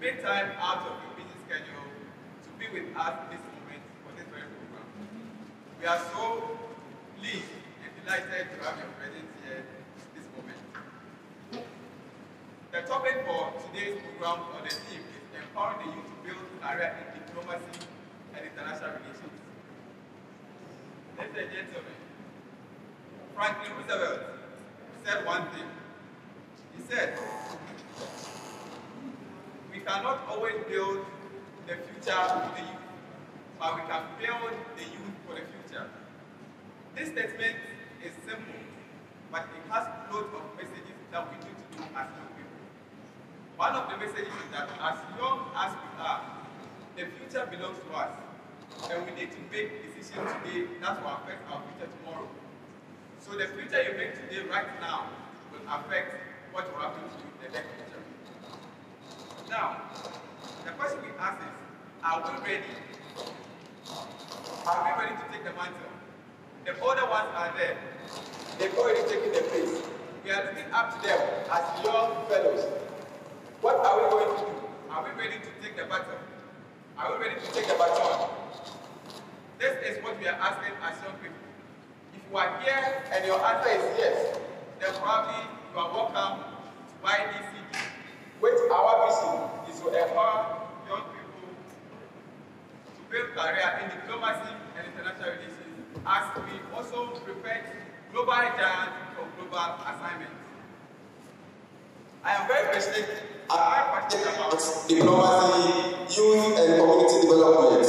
made time out of your busy schedule to be with us in this moment for this very program. We are so pleased and delighted to have your presence here at this moment. The topic for today's program or the theme is empowering the youth to build career in diplomacy and international relations. Ladies and gentlemen, Franklin Roosevelt said one thing. He said, we cannot always build the future for the youth, but we can build the youth for the future. This statement is simple, but it has loads of messages that we need to do as young people. One of the messages is that as young as we are, the future belongs to us, and we need to make decisions today that will affect our future tomorrow. So the future you make today, right now, will affect what will happen to you in the next. Now, the question we ask is, are we ready? Are we ready to take the mantle? The older ones are there. They've already taken the place. We are looking up to them as young fellows. What are we going to do? Are we ready to take the baton? Are we ready to take the baton? This is what we are asking as young people. If you are here and your answer is yes, then probably you are welcome to YDCD, which our vision is to empower young people to build career in diplomacy and international relations, as we also prepare global giants for global assignments. I am very passionate. About diplomacy, youth, and community development.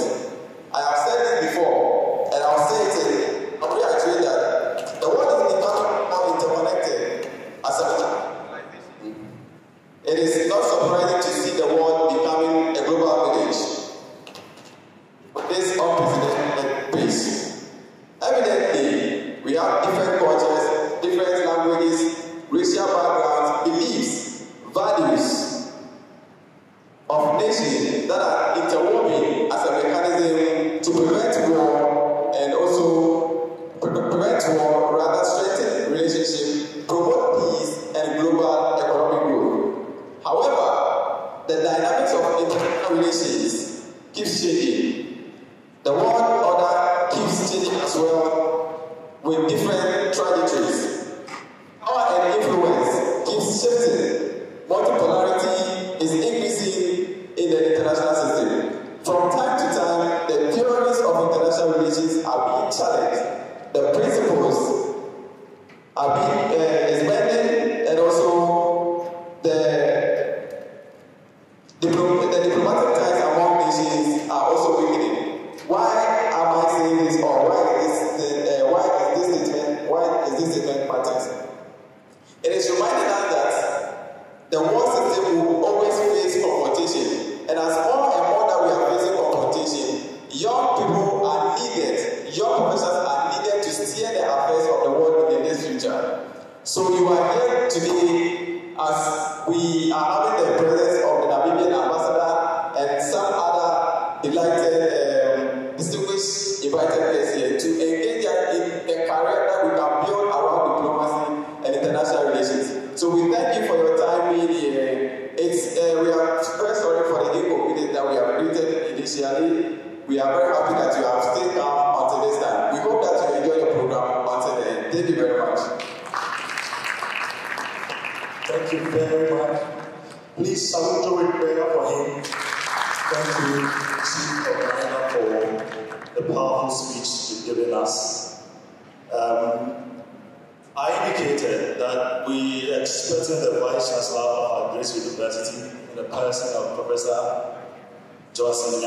I have said this before, and I'll say it again. It is not surprising to see the world becoming a global village. This unprecedented pace. Evidently, we have different cultures, different languages, racial backgrounds, beliefs, values of nations that are interwoven as a mechanism to prevent relations keeps other delighted, um, distinguished invited guests here 就是。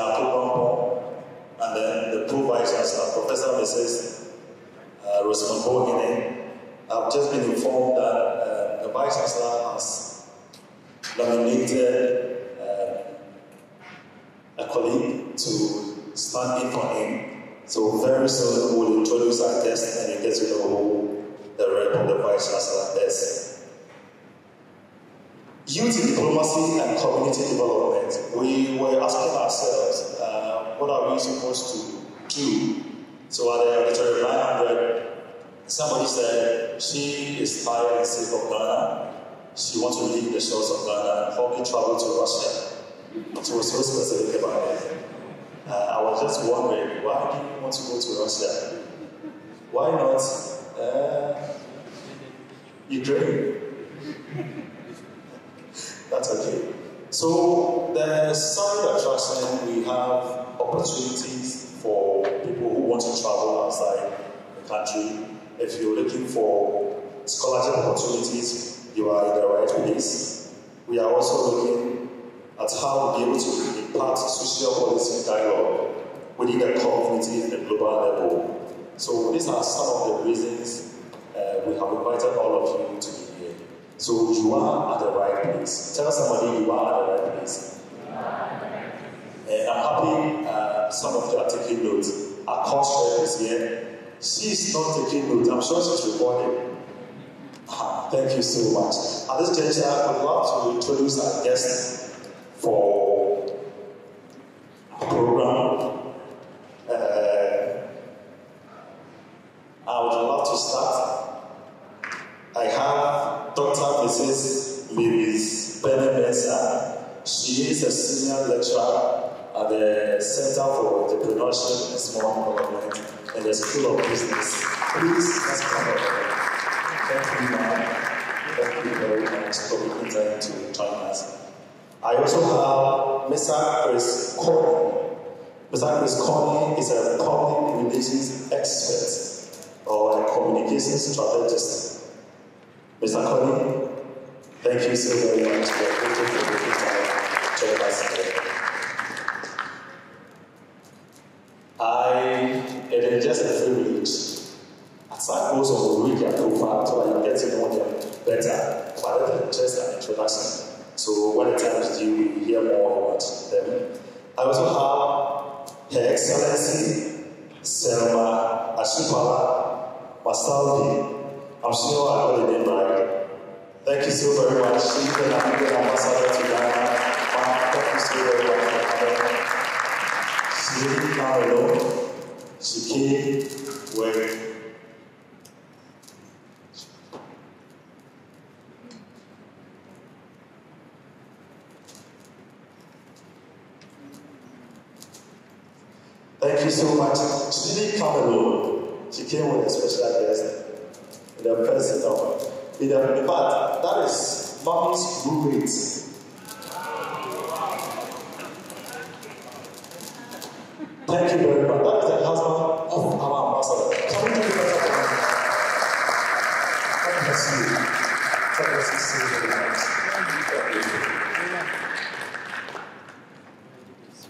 God bless you so very much.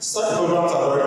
Thank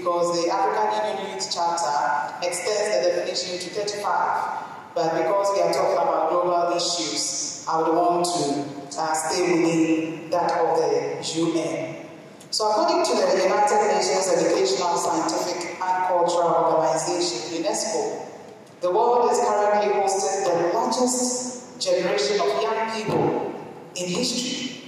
because the African Union Youth Charter extends the definition to 35. But because we are talking about global issues, I would want to uh, stay within that of the UN. So according to the United Nations Educational, Scientific and Cultural Organization, UNESCO, the world is currently hosting the largest generation of young people in history.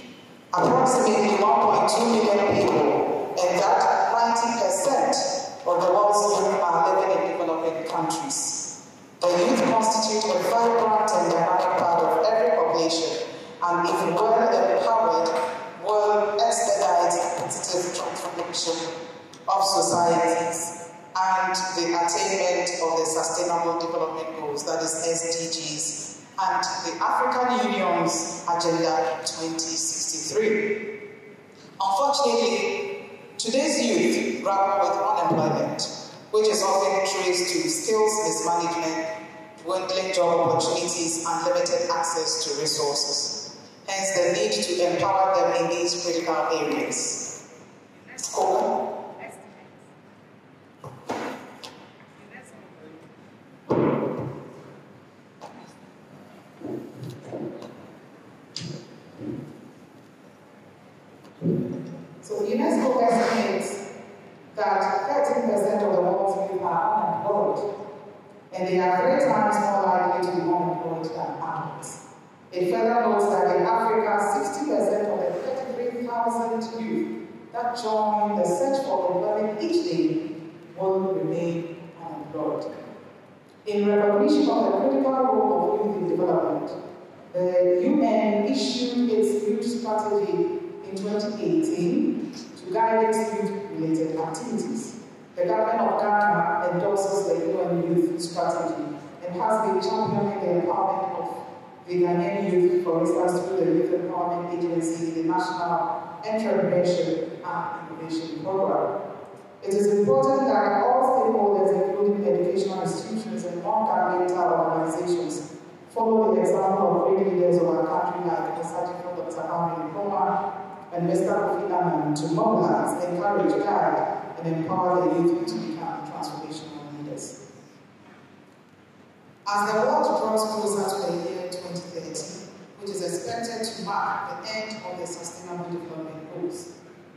Approximately 1.2 million people, and that 90% of the world's youth are living in developing countries. The youth constitute a vibrant and dynamic part of every population, and if well empowered, will expedite competitive transformation of societies and the attainment of the Sustainable Development Goals, that is SDGs, and the African Union's Agenda 2063. Unfortunately, today's youth grapple with unemployment, which is often traced to skills mismanagement, dwindling job opportunities, and limited access to resources. Hence, the need to empower them in these critical areas. School. So UNESCO estimates that 13% of the world's youth are unemployed, and they are three times more likely to be unemployed than adults. It further notes that in Africa, 60% of the 33,000 youth that join the search for employment each day will remain unemployed. In recognition of the critical role of youth in development, the UN issued its youth strategy in 2018 to guide its youth-related activities. The government of Ghana endorses the UN Youth Strategy and has been championing the empowerment of the Ghanaian youth, for instance, through the Youth Empowerment Agency, the National Entrepreneurship and Innovation Program. It is important that all stakeholders, including educational institutions and non-governmental organizations, follow the example of great leaders of our country like. General Dr. Kwame Nkrumah and Mr. Kofi Annan to mobilize, encourage, guide, and empower the youth to become transformational leaders. As the world draws closer to the year 2030, which is expected to mark the end of the Sustainable Development Goals,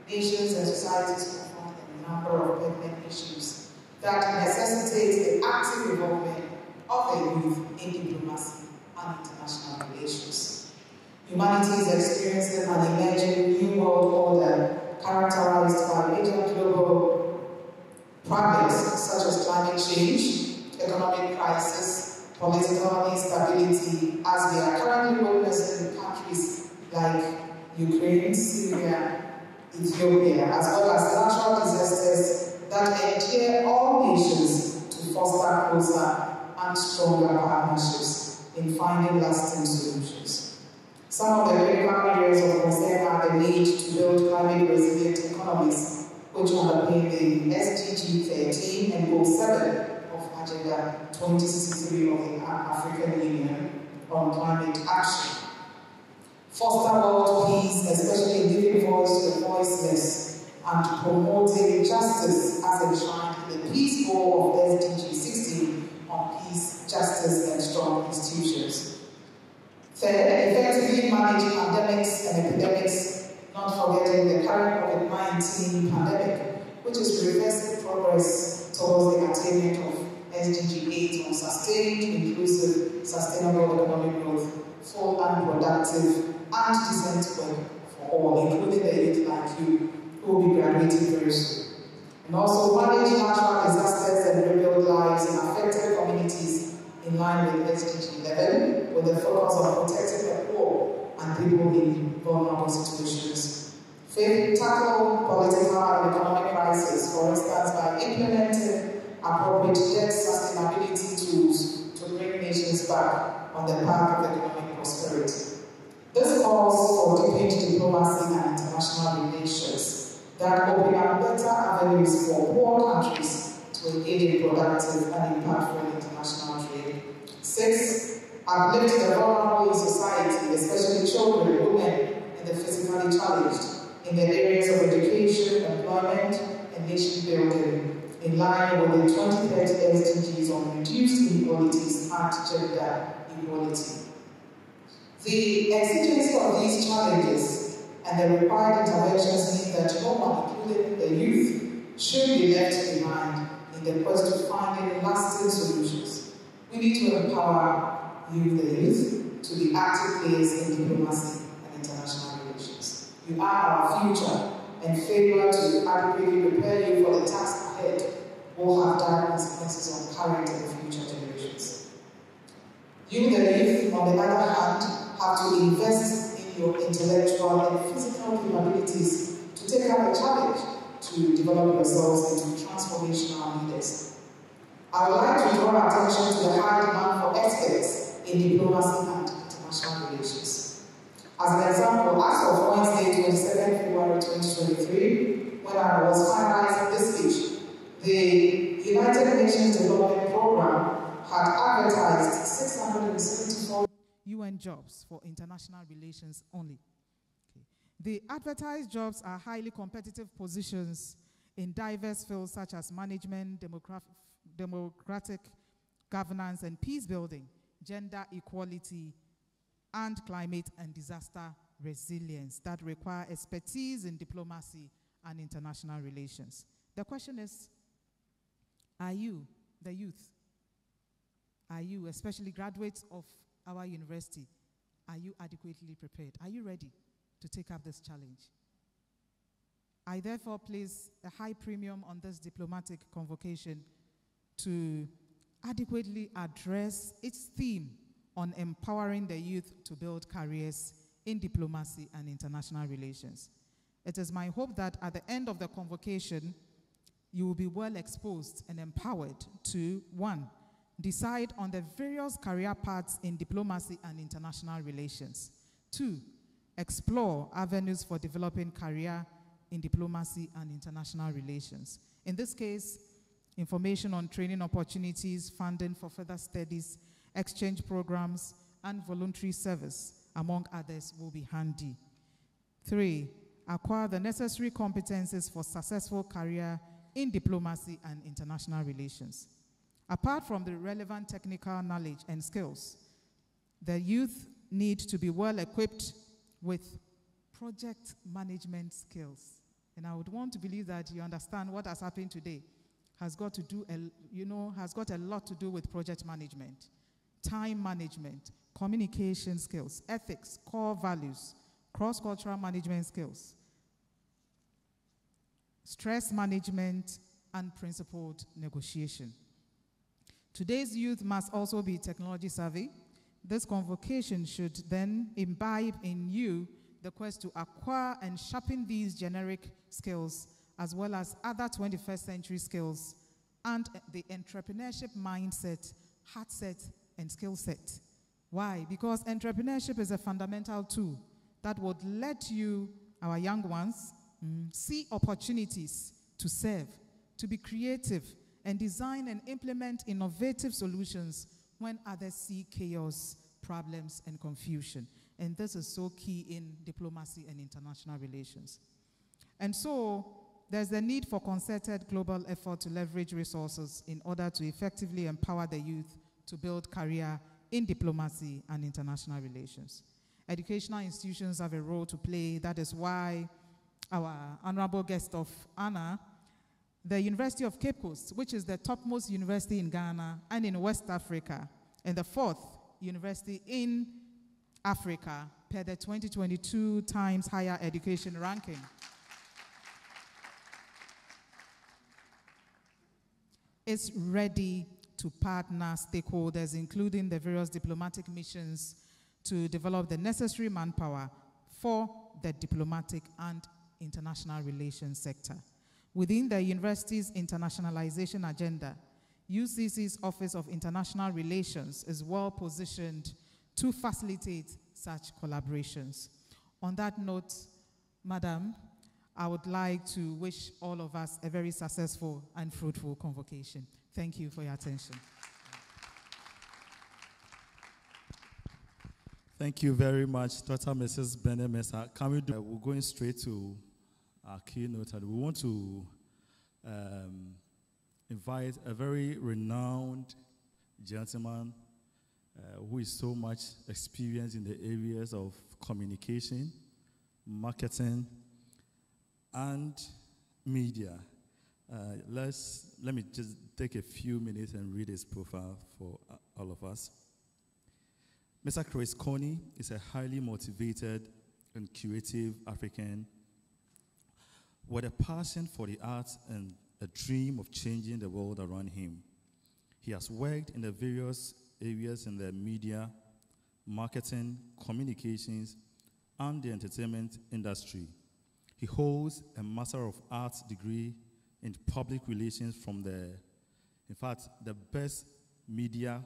nations and societies confront a number of pertinent issues that necessitate the active involvement of the youth in diplomacy and international relations. Humanity is experiencing an emerging new world order characterized by major global problems such as climate change, economic crisis, political instability, as we are currently witnessing in countries like Ukraine, Syria, Ethiopia, as well as natural disasters that endear all nations to foster closer and stronger partnerships in finding lasting solutions. Some of the critical areas of concern are the need to build climate resilient economies, which underpin the SDG 13 and Goal 7 of Agenda 2063 of the African Union on climate action foster world peace, especially giving voice to the voiceless, and promoting justice as enshrined in the Peace Goal of SDG 16 on peace, justice, and strong institutions. Third, effectively manage pandemics and epidemics, not forgetting the current COVID-19 pandemic, which is reversing progress towards the attainment of SDG 8 on sustained, inclusive, sustainable economic growth, full and productive and decent work for all, including the youth like you, who will be graduating very soon. And also manage natural disasters and rebuild lives in affected communities in line with SDG 11, with the focus on protecting the poor and people in vulnerable situations. Fifth, tackle political and economic crisis, for instance, by implementing appropriate debt sustainability tools to bring nations back on the path of economic prosperity. This calls for deepened diplomacy and international relations that open up better avenues for poor countries to engage in productive and impactful international trade. Six, uplift the vulnerable in society, especially children, women, and the physically challenged, in the areas of education, employment, and nation building, in line with the 2030 SDGs on reduced inequalities and gender equality. The exigency of these challenges and the required interventions mean that no one, including the youth, should be left behind in the quest to finding lasting solutions. We need to empower you, the youth, to be active players in diplomacy and international relations. You are our future, and failure to adequately prepare you for the task ahead will have dire consequences on current and future generations. You, the youth, on the other hand, have to invest in your intellectual and physical capabilities to take up the challenge to develop yourselves into transformational leaders. I would like to draw attention to the high demand for experts in diplomacy and international relations. As an example, as of Wednesday, 27 February 2023, when I was finalizing this speech, the United Nations Development Program had advertised 674 UN jobs for international relations only. The advertised jobs are highly competitive positions in diverse fields such as management, democratic governance and peace building, gender equality, and climate and disaster resilience that require expertise in diplomacy and international relations. The question is, are you, the youth, are you, especially graduates of our university, are you adequately prepared? Are you ready to take up this challenge? I therefore place a high premium on this diplomatic convocation to adequately address its theme on empowering the youth to build careers in diplomacy and international relations. It is my hope that at the end of the convocation, you will be well exposed and empowered to one, decide on the various career paths in diplomacy and international relations. Two, explore avenues for developing career in diplomacy and international relations. In this case, information on training opportunities, funding for further studies, exchange programs, and voluntary service, among others, will be handy. Three, acquire the necessary competences for successful career in diplomacy and international relations. Apart from the relevant technical knowledge and skills, the youth need to be well equipped with project management skills. And I would want to believe that you understand what has happened today. Has got to do, a, you know, has got a lot to do with project management, time management, communication skills, ethics, core values, cross-cultural management skills, stress management, and principled negotiation. Today's youth must also be technology savvy. This convocation should then imbibe in you the quest to acquire and sharpen these generic skills as well as other 21st century skills and the entrepreneurship mindset, heart set, and skill set. Why? Because entrepreneurship is a fundamental tool that would let you, our young ones, mm, see opportunities to serve, to be creative, and design and implement innovative solutions when others see chaos, problems, and confusion. And this is so key in diplomacy and international relations. And so, there's a need for concerted global effort to leverage resources in order to effectively empower the youth to build career in diplomacy and international relations. Educational institutions have a role to play. That is why our honorable guest of honor, the University of Cape Coast, which is the topmost university in Ghana and in West Africa, and the fourth university in Africa per the 2022 Times Higher Education Ranking. Is ready to partner stakeholders, including the various diplomatic missions, to develop the necessary manpower for the diplomatic and international relations sector. Within the university's internationalization agenda, UCC's Office of International Relations is well positioned to facilitate such collaborations. On that note, Madam, I would like to wish all of us a very successful and fruitful convocation. Thank you for your attention. Thank you very much, Dr. Mrs. Benneh Mensah. Can we do, uh, we're going straight to our keynote, and we want to um, invite a very renowned gentleman uh, who is so much experienced in the areas of communication, marketing, and media. Uh, let's, let me just take a few minutes and read his profile for uh, all of us. Mr. Chris Koney is a highly motivated and creative African with a passion for the arts and a dream of changing the world around him. He has worked in the various areas in the media, marketing, communications, and the entertainment industry. He holds a Master of Arts degree in public relations from the, in fact, the best media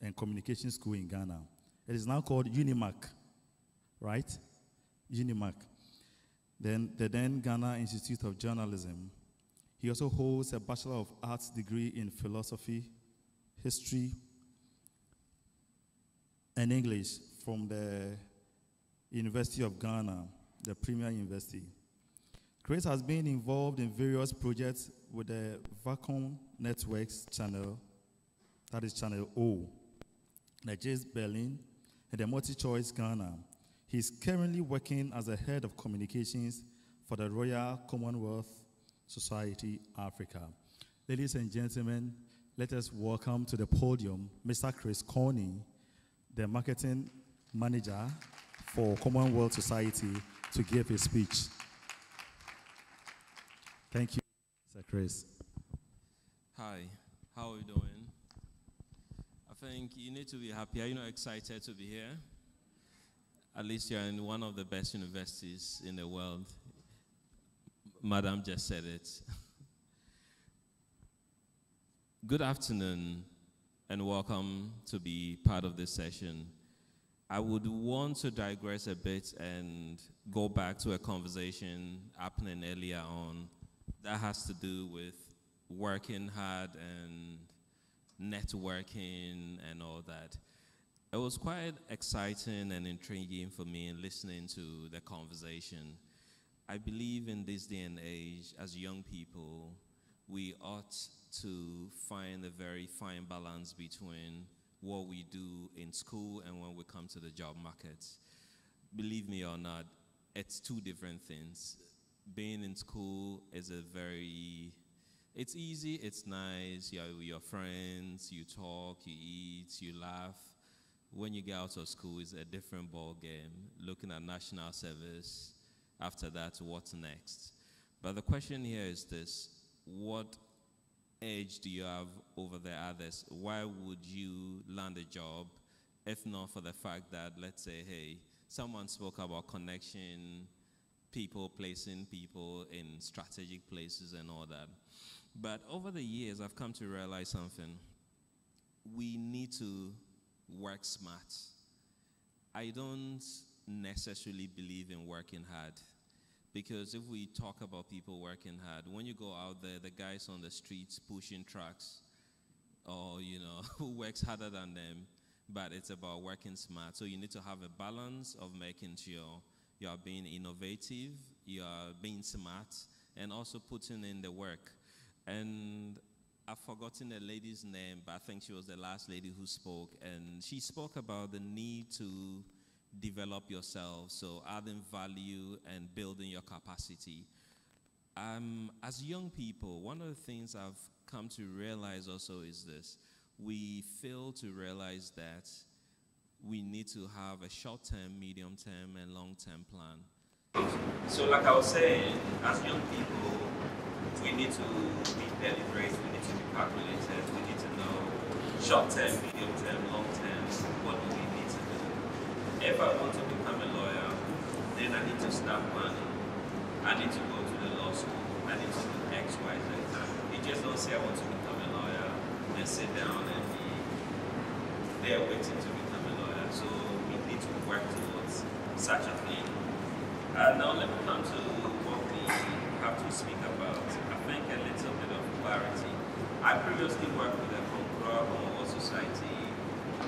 and communication school in Ghana. It is now called Unimac, right? Unimac. Then the then Ghana Institute of Journalism. He also holds a Bachelor of Arts degree in philosophy, history, and English from the University of Ghana the Premier University. Chris has been involved in various projects with the Vacuum Networks channel, that is Channel O, the Jays Berlin, and the Multi Choice Ghana. He's currently working as a head of communications for the Royal Commonwealth Society Africa. Ladies and gentlemen, let us welcome to the podium Mr. Chris Koney, the marketing manager for Commonwealth Society to give his speech. Thank you, Sir Chris. Hi, how are you doing? I think you need to be happy. Are you not excited to be here? At least you're in one of the best universities in the world. Madam just said it. Good afternoon and welcome to be part of this session. I would want to digress a bit and go back to a conversation happening earlier on that has to do with working hard and networking and all that. It was quite exciting and intriguing for me in listening to the conversation. I believe in this day and age, as young people, we ought to find a very fine balance between what we do in school and when we come to the job market. Believe me or not, it's two different things. Being in school is a very it's easy, it's nice, you're with your friends, you talk, you eat, you laugh. When you get out of school, it's a different ball game. Looking at national service, after that, what's next? But the question here is this what edge do you have over the others? Why would you land a job if not for the fact that, let's say, hey, someone spoke about connection, people placing people in strategic places and all that. But over the years, I've come to realize something. We need to work smart. I don't necessarily believe in working hard. Because if we talk about people working hard, when you go out there, the guys on the streets pushing trucks, or you know, who works harder than them, but it's about working smart. So you need to have a balance of making sure you are being innovative, you are being smart, and also putting in the work. And I've forgotten the lady's name, but I think she was the last lady who spoke, and she spoke about the need to develop yourself, so adding value and building your capacity. Um, as young people, one of the things I've come to realize also is this we fail to realize that we need to have a short term, medium term, and long term plan. So, like I was saying, as young people, we need to be deliberate, we need to be calculated, we need to know short term, medium term, long term, what do we need to do. If I want to become a lawyer, then I need to start planning. I need to go to the law school. I need to do X, Y, Z. You just don't say I want to and sit down and be there waiting to become a lawyer. So we need to work towards such a thing. Uh, now let me come to what we have to speak about. I think a little bit of clarity. I previously worked with the Commonwealth Society.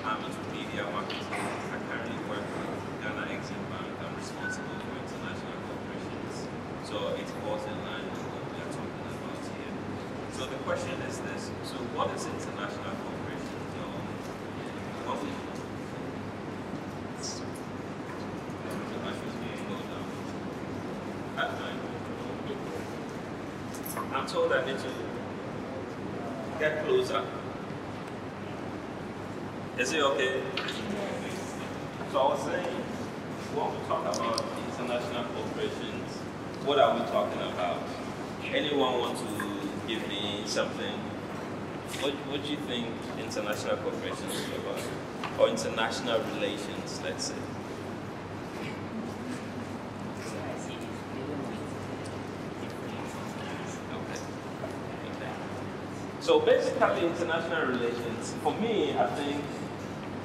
I'm media marketing. I currently work with Ghana Exim Bank. I'm responsible for international corporations. So it falls in line with what we are talking about here. So the question is this. So what is international corporations? So what we I'm told I need to get closer. Is it okay? So I was saying, when we talk about international corporations, what are we talking about? Anyone want to give me something? What, what do you think international corporations is about? Or international relations, let's say? So basically, international relations, for me, I think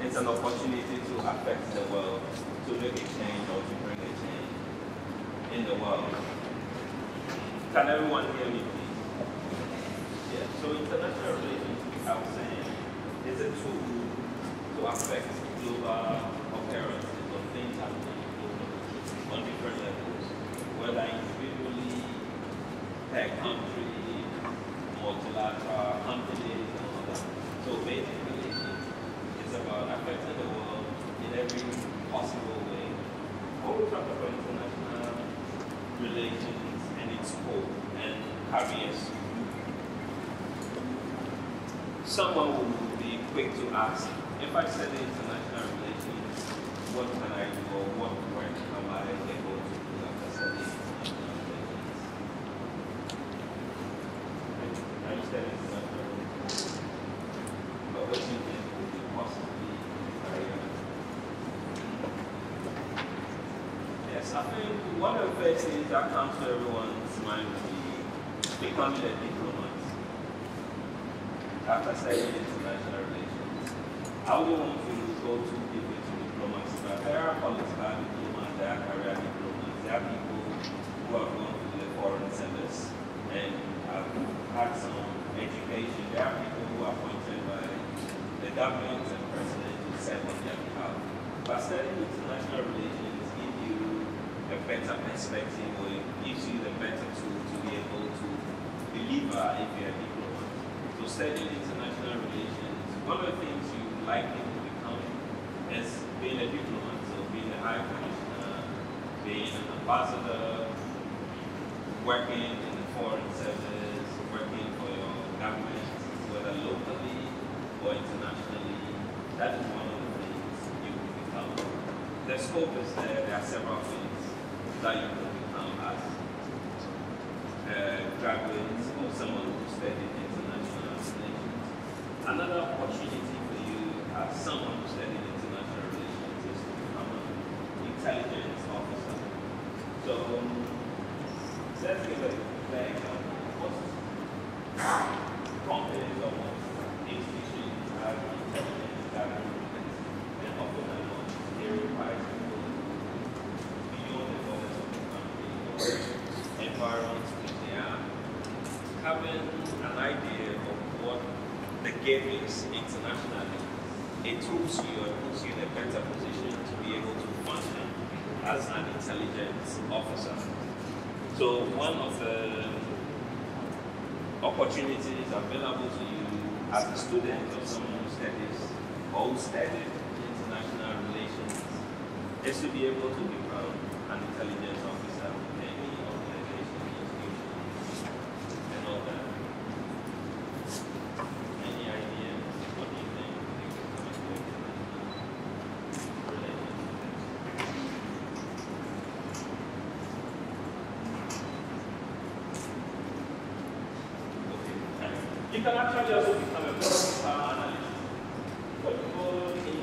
it's an opportunity to affect the world, to make a change or to bring a change in the world. Can everyone hear me, please? So international relations, I was saying, is a tool to affect global occurrences or things happening globally on different levels, whether individually, per country, multilateral companies, and all that. So basically, it's about affecting the world in every possible way. When we talk about international relations and its scope and careers, someone will be quick to ask, if I study international relations, what can I do or what work am I able to do after studying international relations? You international relations? But what do you think would be possibly? Yes, I think one of the first things that comes to everyone's mind would be a diplomat after studying international relations. I don't want to go too deep into diplomacy, but there are political diplomats, there are career diplomats, there are people who have gone to the foreign service and have had some education. There are people who are appointed by the government and president to serve on their behalf. But studying international relations gives you a better perspective or it gives you the better tool to be able to deliver if you're a diplomat. So studying international relations, one of the things you likely to become is being a diplomat, so being a high commissioner, being an ambassador, working in the foreign service, working for your government, whether locally or internationally. That is one of the things you can become. The scope is there, there are several things that you can become as uh, graduates Another opportunity for you uh, as someone who studied international relations is to become an intelligence officer. So let's give a clear example. Most companies or most institutions have intelligence gathering and often are not they require people beyond the borders of the country or environments which they are having an idea of what the game is internationally. Puts you in a better position to be able to function as an intelligence officer. So one of the opportunities available to you as a student or someone who studies or who studied international relations is to be able to become an intelligence officer in any organization, institution, and all that. Any ideas? What do you think? you can come into international relations? You can actually also become a political analyst. But you go into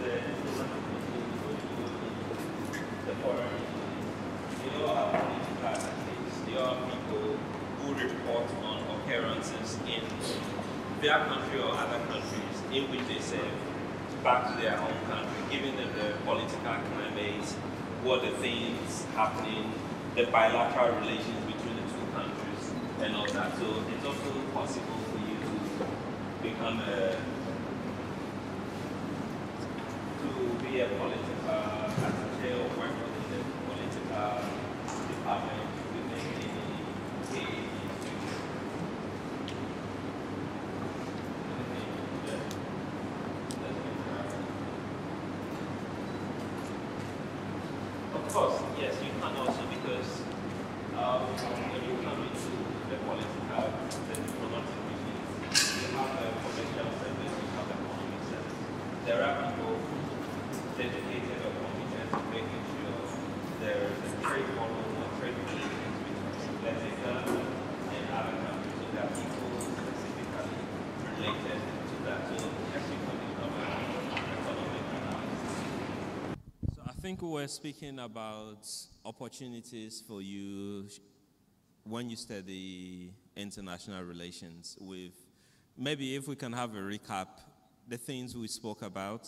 the diplomatic issues, or you go into the foreign issues, you all have political analysts. They are people who report on occurrences in their country or other countries in which they serve back to their home country, giving them the political climate, what the things happening, the bilateral relations between the two countries, and all that. So it's also possible for you to a uh, to be a political attaché or work within the political department within any any institution. Anything that that's interesting. Of course, yes, you can also because um, when you come into the political, the diplomatic regime, you have a commercial service, you have economic service. There are people dedicated or committed to making sure there is a trade model or trade relations between, let's say, Ghana and other countries. So there are people specifically related to that. So yes, you can become an economic analyst. So I think we were speaking about opportunities for you when you study international relations with maybe if we can have a recap the things we spoke about.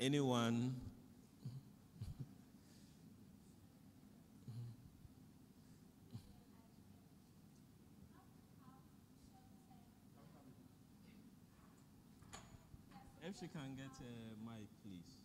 Anyone? If she can get a mic please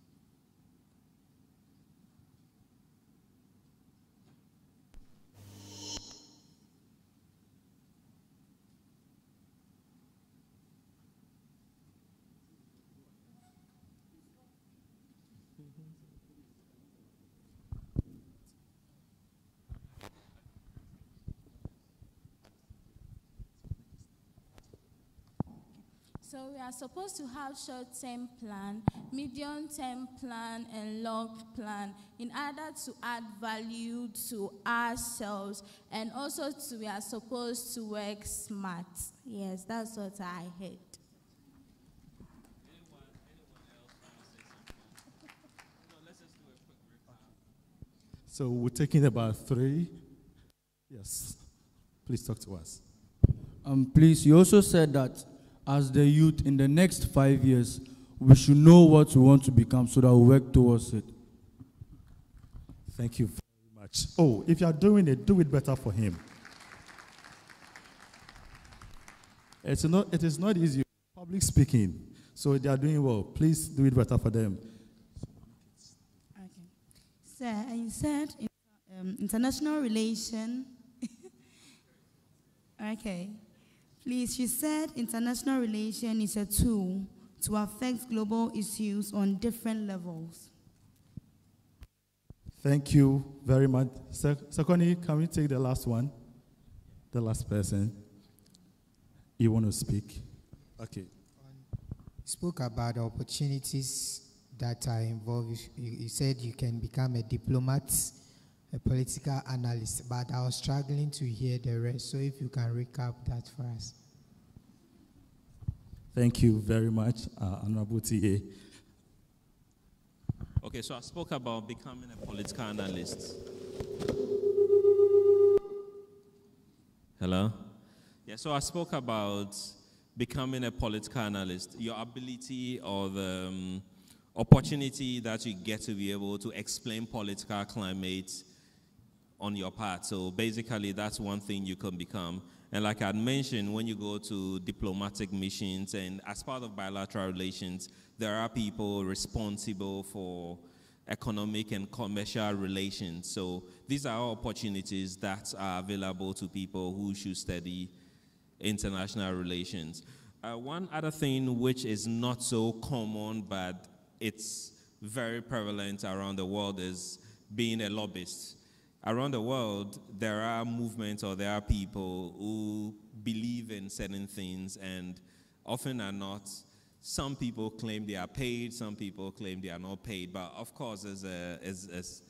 So we are supposed to have short-term plan, medium-term plan, and long plan in order to add value to ourselves, and also to we are supposed to work smart. Yes, that's what I heard. So we're taking about three. Yes. Please talk to us. Um, please, you also said that as the youth in the next five years, we should know what we want to become so that we work towards it. Thank you very much. Oh, if you are doing it, do it better for him. It's not, it is not easy. Public speaking. So they are doing well. Please do it better for them. Okay. So you said um, international relation. okay. Please, you said international relation is a tool to affect global issues on different levels. Thank you very much. Sec- Secondly, can we take the last one? The last person. You want to speak? Okay. spoke about the opportunities that are involved. You, you said you can become a diplomat, a political analyst, but I was struggling to hear the rest. So if you can recap that for us. Thank you very much, uh, Honorable TA. Okay, so I spoke about becoming a political analyst. Hello? Yeah, so I spoke about becoming a political analyst, your ability or the um, opportunity that you get to be able to explain political climate on your part. So basically, that's one thing you can become. And like I mentioned, when you go to diplomatic missions and as part of bilateral relations, there are people responsible for economic and commercial relations. So these are all opportunities that are available to people who should study international relations. Uh, one other thing which is not so common, but it's very prevalent around the world is being a lobbyist. Around the world, there are movements or there are people who believe in certain things and often are not. Some people claim they are paid, some people claim they are not paid, but of course, it's a, it's, it's,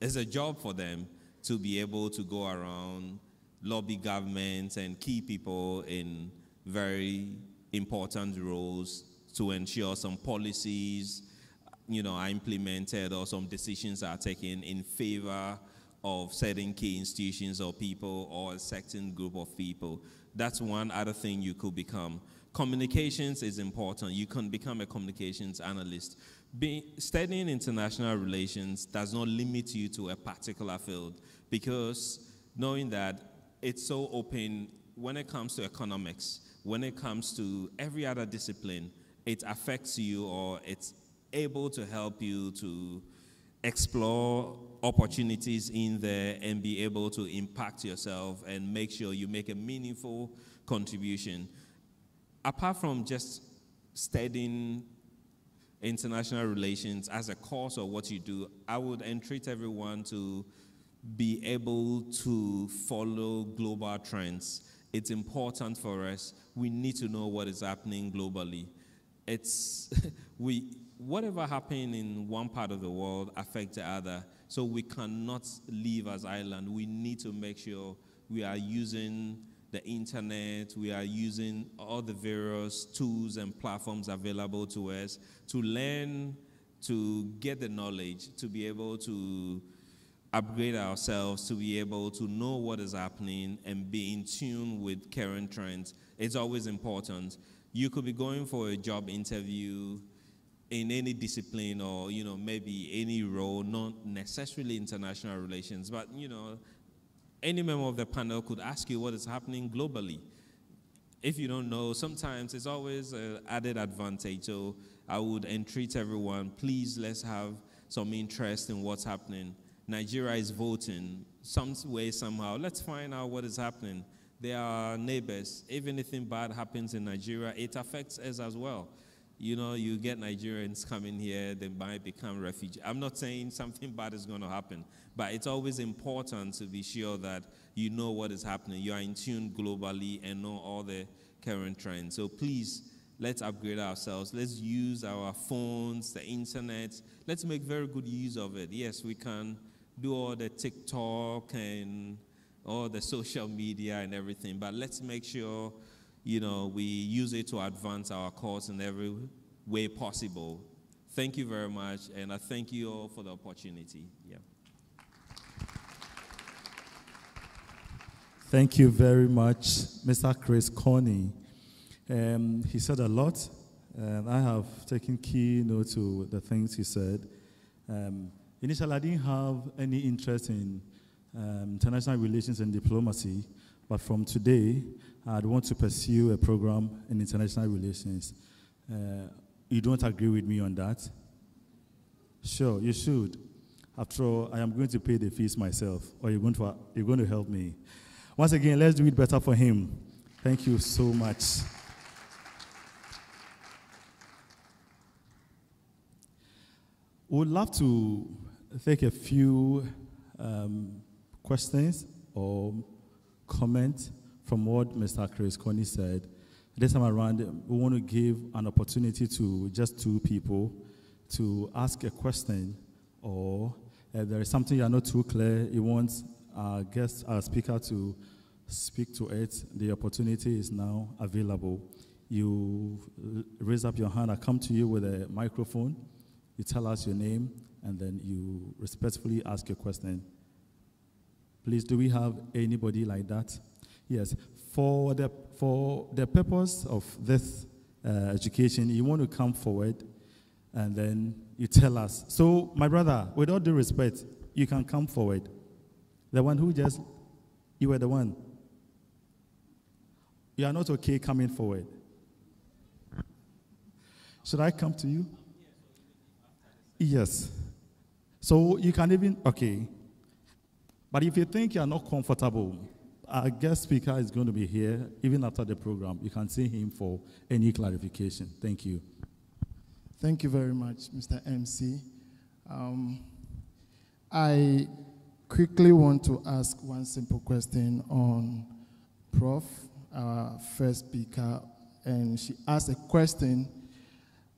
it's a job for them to be able to go around, lobby governments, and key people in very important roles to ensure some policies you know, are implemented or some decisions are taken in favor of certain key institutions or people or a certain group of people. That's one other thing you could become. Communications is important. You can become a communications analyst. Studying international relations does not limit you to a particular field because knowing that it's so open when it comes to economics, when it comes to every other discipline, it affects you or it's able to help you to explore opportunities in there and be able to impact yourself and make sure you make a meaningful contribution. Apart from just studying international relations as a course of what you do, I would entreat everyone to be able to follow global trends. It's important for us. We need to know what is happening globally. It's we whatever happened in one part of the world affects the other. So we cannot live as island. We need to make sure we are using the internet, we are using all the various tools and platforms available to us to learn, to get the knowledge, to be able to upgrade ourselves, to be able to know what is happening and be in tune with current trends. It's always important. You could be going for a job interview in any discipline or you know maybe any role not necessarily international relations but you know any member of the panel could ask you what is happening globally. If you don't know sometimes it's always an added advantage. So i would entreat everyone please let's have some interest in what's happening. Nigeria is voting some way somehow. Let's find out what is happening. They are neighbors. If anything bad happens in nigeria it affects us as well you know, you get Nigerians coming here, they might become refugees. I'm not saying something bad is going to happen, but it's always important to be sure that you know what is happening. You are in tune globally and know all the current trends. So please, let's upgrade ourselves. Let's use our phones, the internet. Let's make very good use of it. Yes, we can do all the TikTok and all the social media and everything, but let's make sure you know, we use it to advance our cause in every way possible. Thank you very much, and I thank you all for the opportunity. Yeah. Thank you very much, Mr. Chris Koney. Um, he said a lot, and I have taken key note to the things he said. Um, initially, I didn't have any interest in um, international relations and diplomacy, but from today, I'd want to pursue a program in international relations. Uh, you don't agree with me on that? Sure, you should. After all, I am going to pay the fees myself, or you're going to, you're going to help me. Once again, let's do it better for him. Thank you so much. We would love to take a few um, questions or comments from what Mr. Chris Koney said. This time around, we want to give an opportunity to just two people to ask a question or if there is something you are not too clear, you want our guest, our speaker to speak to it, the opportunity is now available. You raise up your hand, I come to you with a microphone, you tell us your name, and then you respectfully ask your question. Please, do we have anybody like that? Yes. For the, for the purpose of this uh, education, you want to come forward and then you tell us. So, my brother, with all due respect, you can come forward. The one who just, you were the one. You are not okay coming forward. Should I come to you? Yes. So you can even, okay. But if you think you are not comfortable, our guest speaker is going to be here even after the program. You can see him for any clarification. Thank you. Thank you very much, Mr. MC. Um, I quickly want to ask one simple question on Prof, our first speaker, and she asked a question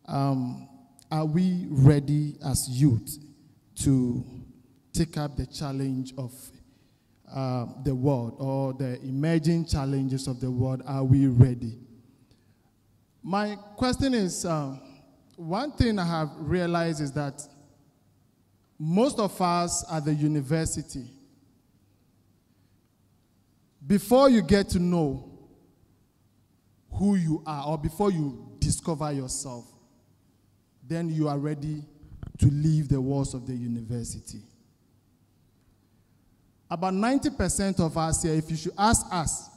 um, Are we ready as youth to take up the challenge of uh, the world or the emerging challenges of the world? Are we ready? My question is um, one thing I have realized is that most of us at the university, before you get to know who you are or before you discover yourself, then you are ready to leave the walls of the university. About 90% of us here, if you should ask us,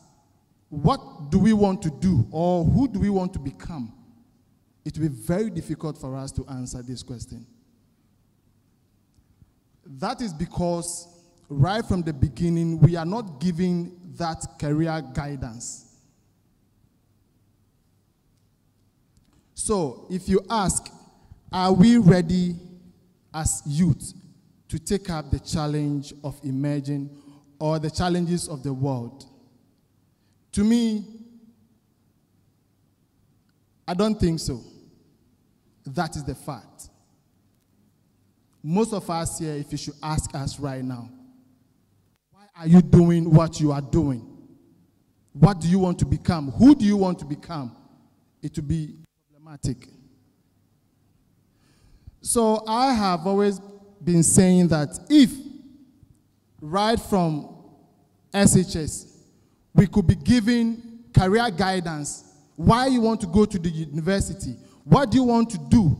what do we want to do or who do we want to become? It will be very difficult for us to answer this question. That is because right from the beginning, we are not giving that career guidance. So, if you ask, are we ready as youth to take up the challenge of emerging or the challenges of the world? To me, I don't think so. That is the fact. Most of us here, if you should ask us right now, why are you doing what you are doing? What do you want to become? Who do you want to become? It will be problematic. So I have always been saying that if right from SHS we could be given career guidance, why you want to go to the university, what do you want to do?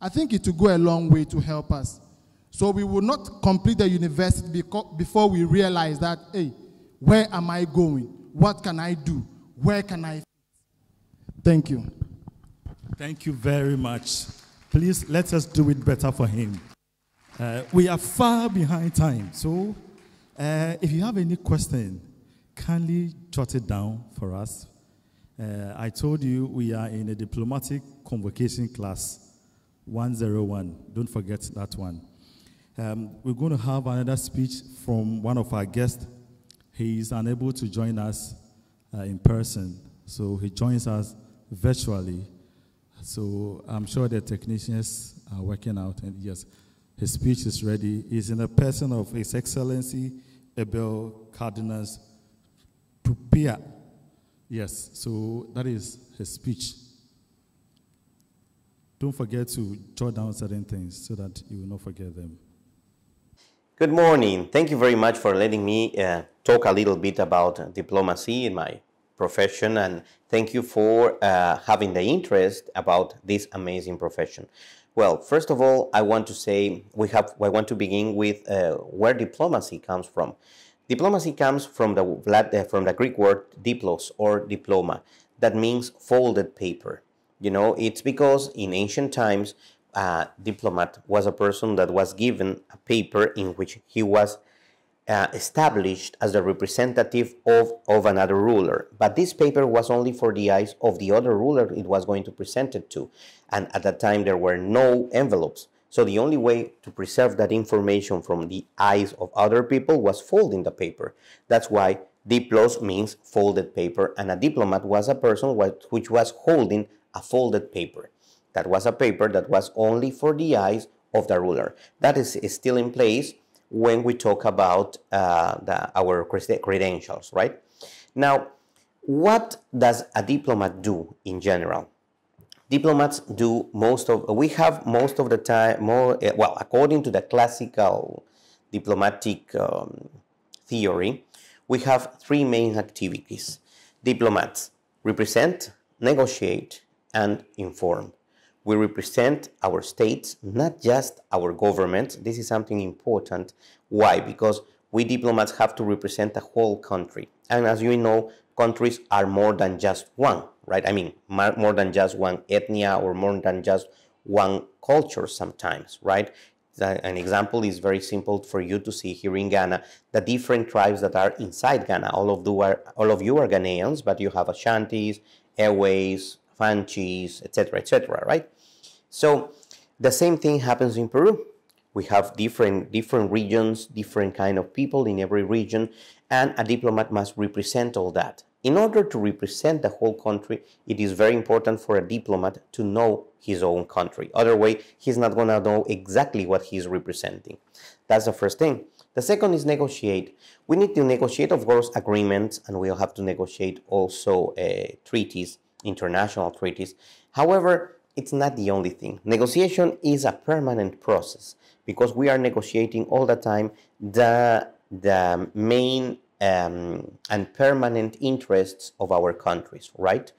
I think it will go a long way to help us. So we will not complete the university before we realize that, hey, where am I going? What can I do? Where can I? Thank you. Thank you very much. Please let us do it better for him. Uh, we are far behind time. So uh, if you have any question, kindly jot it down for us. Uh, I told you we are in a diplomatic convocation class 101. Don't forget that one. Um, we're going to have another speech from one of our guests. He is unable to join us uh, in person, so he joins us virtually. So I'm sure the technicians are working out, and yes, his speech is ready. He's in the person of His Excellency Abel Cardenas Tuppia. Yes, so that is his speech. Don't forget to jot down certain things so that you will not forget them. Good morning. Thank you very much for letting me uh, talk a little bit about diplomacy in my profession and thank you for uh, having the interest about this amazing profession. Well, first of all, I want to say we have I want to begin with uh, where diplomacy comes from. Diplomacy comes from the uh, from the Greek word diplos or diploma, that means folded paper. You know, it's because in ancient times, a diplomat was a person that was given a paper in which he was uh, established as the representative of, of another ruler. But this paper was only for the eyes of the other ruler it was going to present it to. And at that time, there were no envelopes. So the only way to preserve that information from the eyes of other people was folding the paper. That's why Diplos means folded paper, and a diplomat was a person which was holding a folded paper. That was a paper that was only for the eyes of the ruler. That is, is still in place when we talk about uh, the, our credentials, right? Now, what does a diplomat do in general? Diplomats do most of, we have most of the time, more, eh, well, according to the classical diplomatic um, theory, we have three main activities. Diplomats represent, negotiate, and inform. We represent our states, not just our government. This is something important. Why? Because we diplomats have to represent a whole country. And as you know, countries are more than just one, right? I mean, more than just one ethnia or more than just one culture sometimes, right? An example is very simple for you to see here in Ghana, the different tribes that are inside Ghana. All of you are, all of you are Ghanaians, but you have Ashantis, Ewe's, Fanchis, etc., etc., right? So the same thing happens in Peru. We have different, different regions, different kind of people in every region, and a diplomat must represent all that. In order to represent the whole country, it is very important for a diplomat to know his own country. Otherwise, he's not going to know exactly what he's representing. That's the first thing. The second is negotiate. We need to negotiate, of course, agreements, and we'll have to negotiate also uh, treaties, international treaties. However, it's not the only thing. Negotiation is a permanent process because we are negotiating all the time the, the main um, and permanent interests of our countries, right?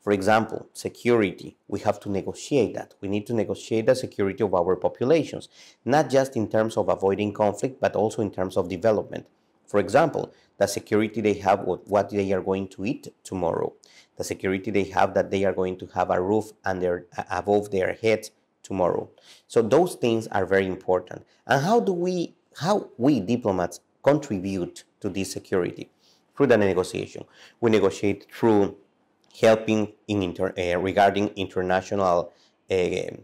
For example, security, we have to negotiate that. We need to negotiate the security of our populations, not just in terms of avoiding conflict, but also in terms of development. For example, the security they have what, what they are going to eat tomorrow, the security they have that they are going to have a roof under above their heads tomorrow. So those things are very important. And how do we how we diplomats contribute to this security? Through the negotiation. We negotiate through helping in inter, uh, regarding international uh,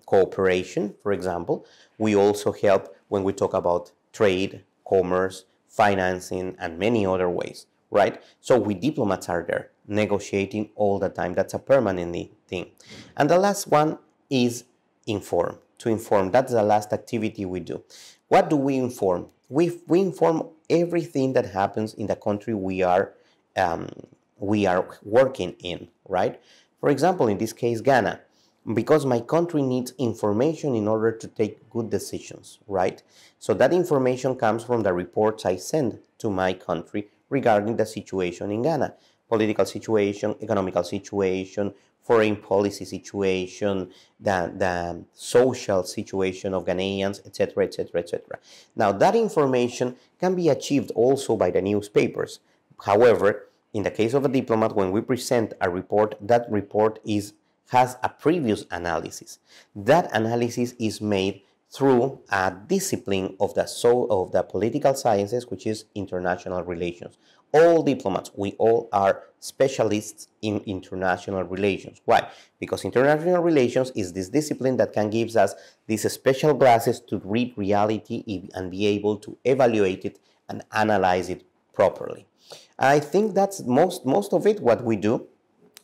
cooperation, for example. We also help when we talk about trade, commerce, financing, and many other ways, right? So we diplomats are there negotiating all the time. That's a permanent thing. And the last one is inform, to inform. That's the last activity we do. What do we inform? We, we inform everything that happens in the country we are, um, we are working in, right? For example, in this case, Ghana, because my country needs information in order to take good decisions, right? So that information comes from the reports I send to my country regarding the situation in Ghana political situation, economical situation, foreign policy situation, the, the social situation of Ghanaians, etc., etc., etc. Now, that information can be achieved also by the newspapers. However, in the case of a diplomat, when we present a report, that report is has a previous analysis. That analysis is made through a discipline of the so of the political sciences, which is international relations all diplomats, we all are specialists in international relations. Why? Because international relations is this discipline that can give us these special glasses to read reality and be able to evaluate it and analyze it properly. I think that's most, most of it what we do.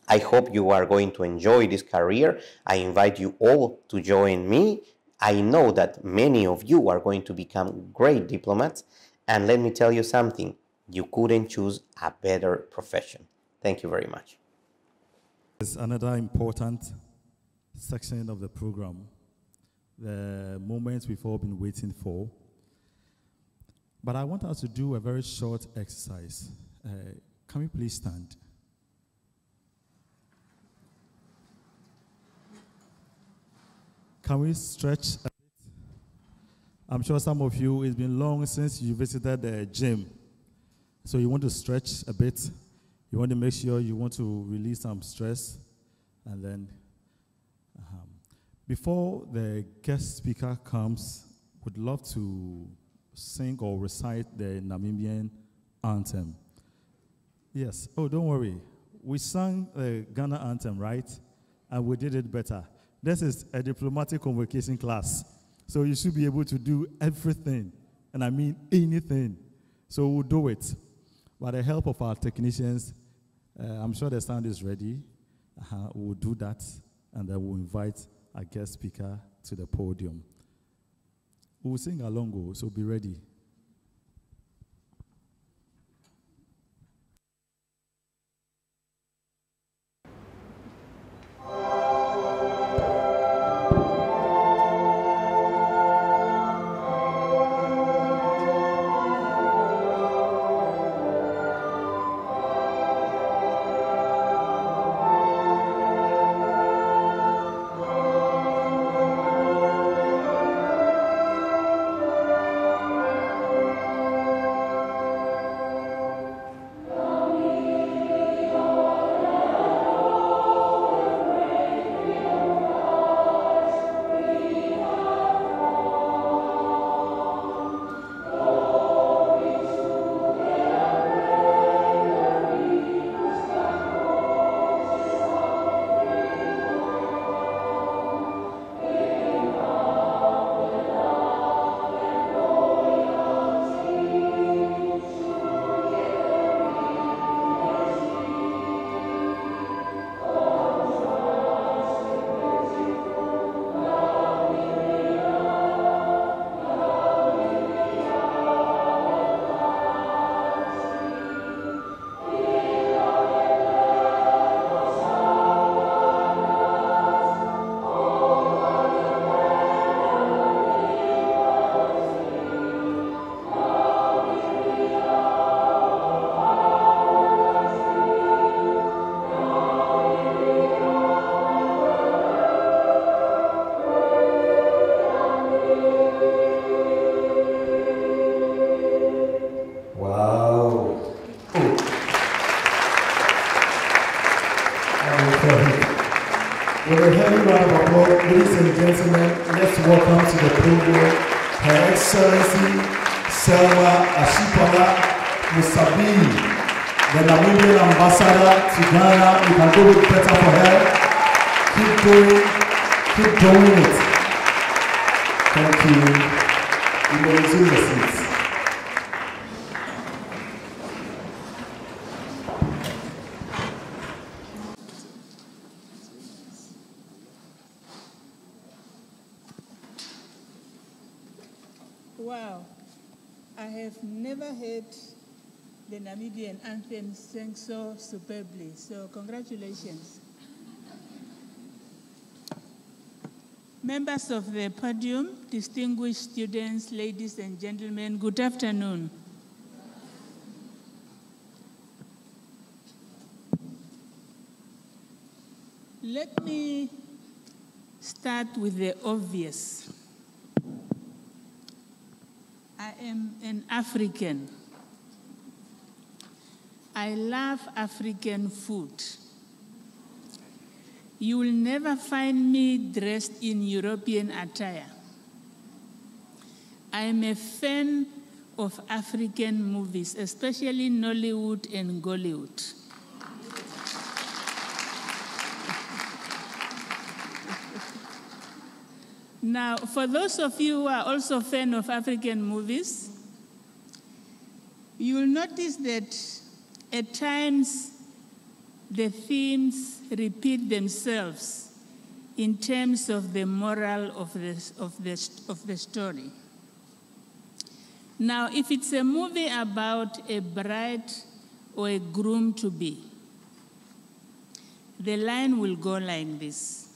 I hope you are going to enjoy this career. I invite you all to join me. I know that many of you are going to become great diplomats. And let me tell you something you couldn't choose a better profession. Thank you very much. It's another important section of the program, the moments we've all been waiting for. But I want us to do a very short exercise. Uh, can we please stand? Can we stretch a bit? I'm sure some of you, it's been long since you visited the gym. So you want to stretch a bit. You want to make sure you want to release some stress. And then, um, before the guest speaker comes, would love to sing or recite the Namibian anthem. Yes. Oh, don't worry. We sang the Ghana anthem, right? And we did it better. This is a diplomatic convocation class. So you should be able to do everything. And I mean anything. So we'll do it. With the help of our technicians, uh, I'm sure the sound is ready. Uh, we'll do that, and then we'll invite our guest speaker to the podium. We'll sing along, oh, so be ready. Superbly. So, congratulations. Members of the podium, distinguished students, ladies and gentlemen, good afternoon. Let me start with the obvious. I am an African. I love African food. You will never find me dressed in European attire. I am a fan of African movies, especially Nollywood and Gollywood. now, for those of you who are also fan of African movies, you will notice that at times, the themes repeat themselves in terms of the moral of the, of the, of the story. Now, if it's a movie about a bride or a groom to be, the line will go like this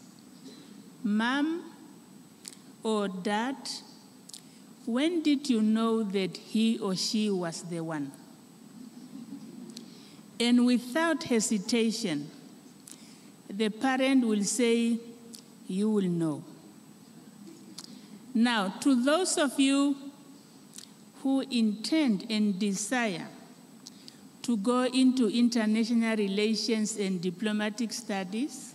Mom or Dad, when did you know that he or she was the one? And without hesitation, the parent will say, You will know. Now, to those of you who intend and desire to go into international relations and diplomatic studies,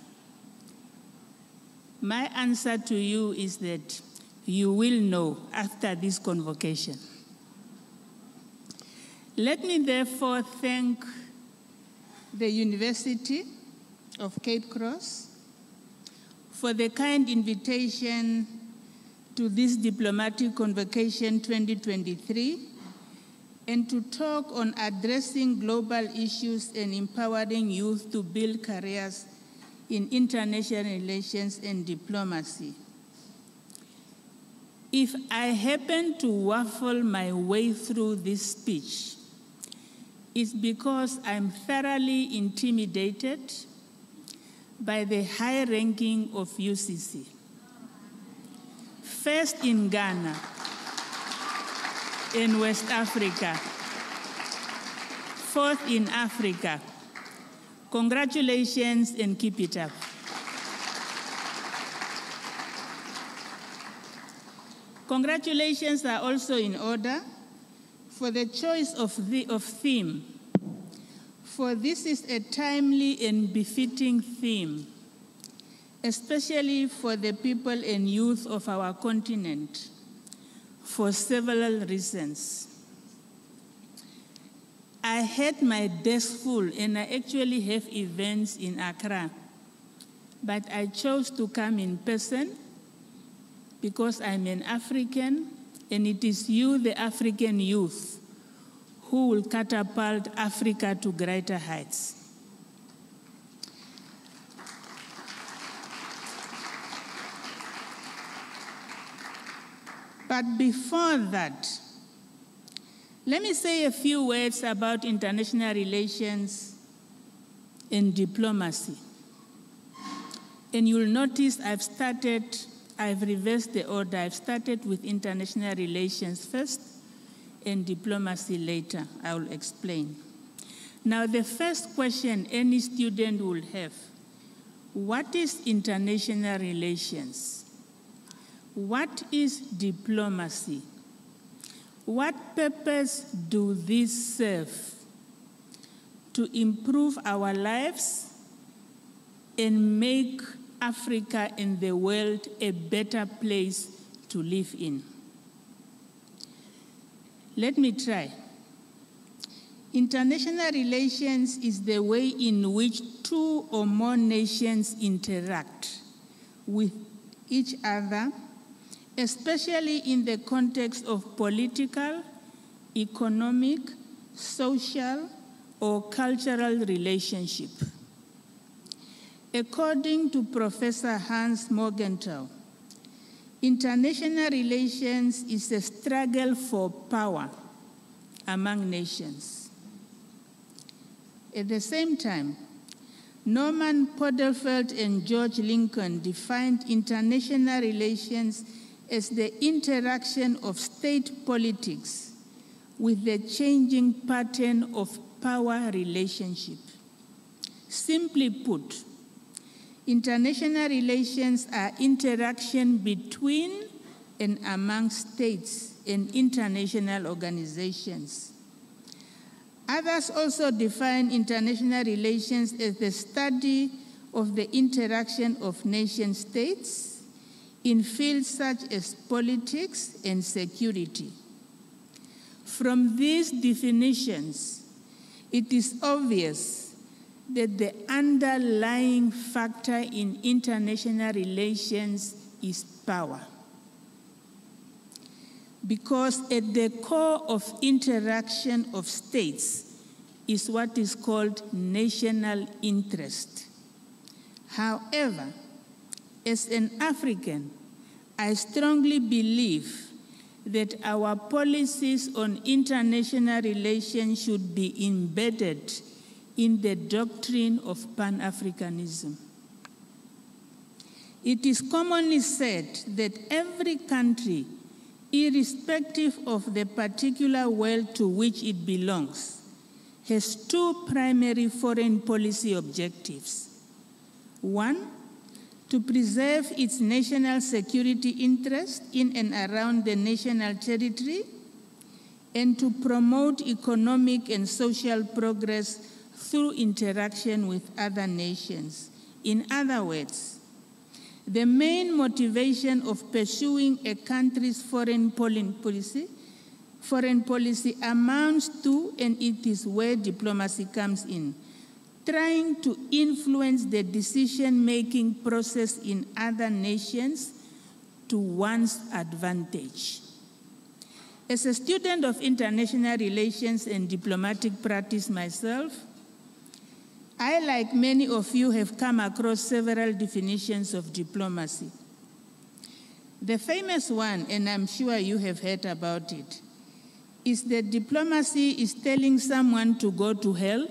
my answer to you is that you will know after this convocation. Let me therefore thank the University of Cape Coast for the kind invitation to this diplomatic convocation 2023 and to talk on addressing global issues and empowering youth to build careers in international relations and diplomacy. If I happen to waffle my way through this speech, it's because I'm thoroughly intimidated by the high ranking of UCC. First in Ghana, in West Africa, fourth in Africa. Congratulations and keep it up. Congratulations are also in order for the choice of, the, of theme, for this is a timely and befitting theme, especially for the people and youth of our continent, for several reasons. I had my desk full and I actually have events in Accra, but I chose to come in person because I'm an African and it is you, the African youth, who will catapult Africa to greater heights. But before that, let me say a few words about international relations and diplomacy. And you'll notice I've started, I've reversed the order. I've started with international relations first and diplomacy later. I will explain. Now, the first question any student will have what is international relations? What is diplomacy? What purpose do these serve? To improve our lives and make Africa and the world a better place to live in. Let me try. International relations is the way in which two or more nations interact with each other especially in the context of political, economic, social, or cultural relationship. According to Professor Hans Morgenthau, international relations is a struggle for power among nations. At the same time, Norman Padelford and George Lincoln defined international relations as the interaction of state politics with the changing pattern of power relationship. Simply put, international relations are interaction between and among states and international organizations. Others also define international relations as the study of the interaction of nation states in fields such as politics and security. From these definitions, it is obvious that the underlying factor in international relations is power. Because at the core of interaction of states is what is called national interest. However, as an African, I strongly believe that our policies on international relations should be embedded in the doctrine of Pan Africanism. It is commonly said that every country, irrespective of the particular world to which it belongs, has two primary foreign policy objectives. One, to preserve its national security interest in and around the national territory, and to promote economic and social progress through interaction with other nations. In other words, the main motivation of pursuing a country's foreign policy, foreign policy amounts to, and it is where diplomacy comes in, trying to influence the decision making process in other nations to one's advantage. As a student of international relations and diplomatic practice myself, I, like many of you, have come across several definitions of diplomacy. The famous one, and I'm sure you have heard about it, is that diplomacy is telling someone to go to hell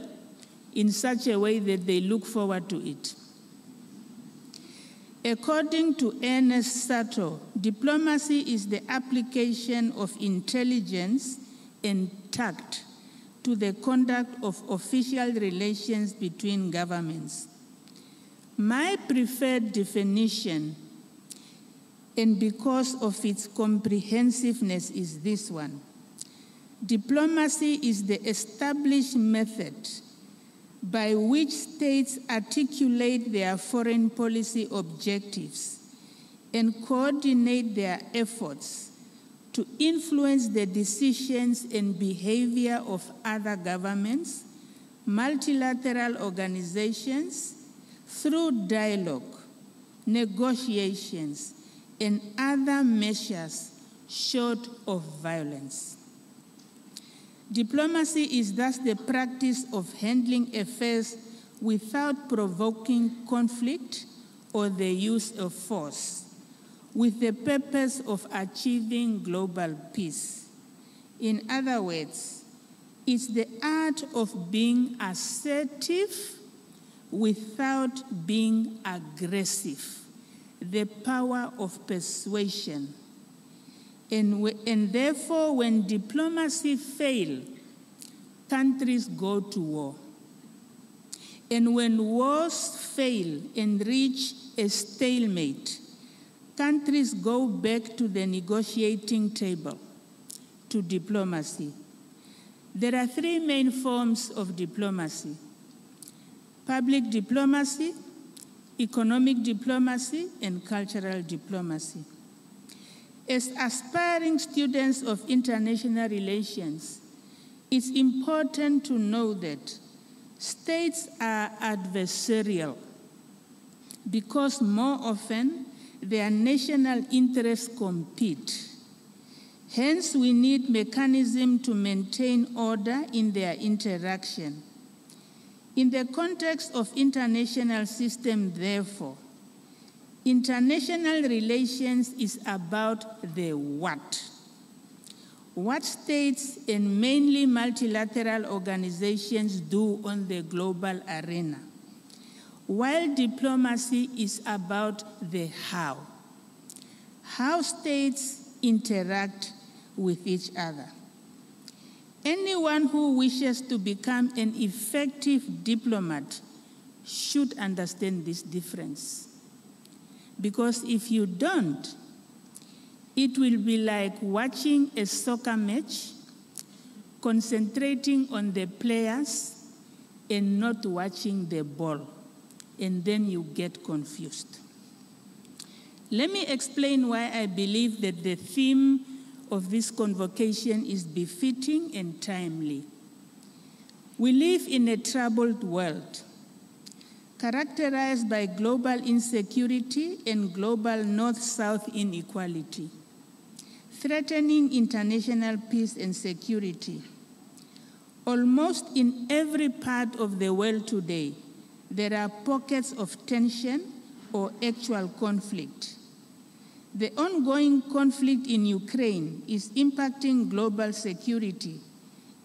in such a way that they look forward to it. According to Ernest Satow, diplomacy is the application of intelligence and tact to the conduct of official relations between governments. My preferred definition, and because of its comprehensiveness, is this one. Diplomacy is the established method by which states articulate their foreign policy objectives and coordinate their efforts to influence the decisions and behavior of other governments, multilateral organizations, through dialogue, negotiations, and other measures short of violence. Diplomacy is thus the practice of handling affairs without provoking conflict or the use of force, with the purpose of achieving global peace. In other words, it's the art of being assertive without being aggressive, the power of persuasion and, and therefore, when diplomacy fails, countries go to war. And when wars fail and reach a stalemate, countries go back to the negotiating table, to diplomacy. There are three main forms of diplomacy public diplomacy, economic diplomacy, and cultural diplomacy. As aspiring students of international relations, it's important to know that states are adversarial because more often their national interests compete. Hence, we need mechanism to maintain order in their interaction. In the context of international system, therefore, International relations is about the what. What states and mainly multilateral organizations do on the global arena, while diplomacy is about the how. How states interact with each other. Anyone who wishes to become an effective diplomat should understand this difference. Because if you don't, it will be like watching a soccer match, concentrating on the players and not watching the ball, and then you get confused. Let me explain why I believe that the theme of this convocation is befitting and timely. We live in a troubled world characterized by global insecurity and global north-south inequality, threatening international peace and security. Almost in every part of the world today, there are pockets of tension or actual conflict. The ongoing conflict in Ukraine is impacting global security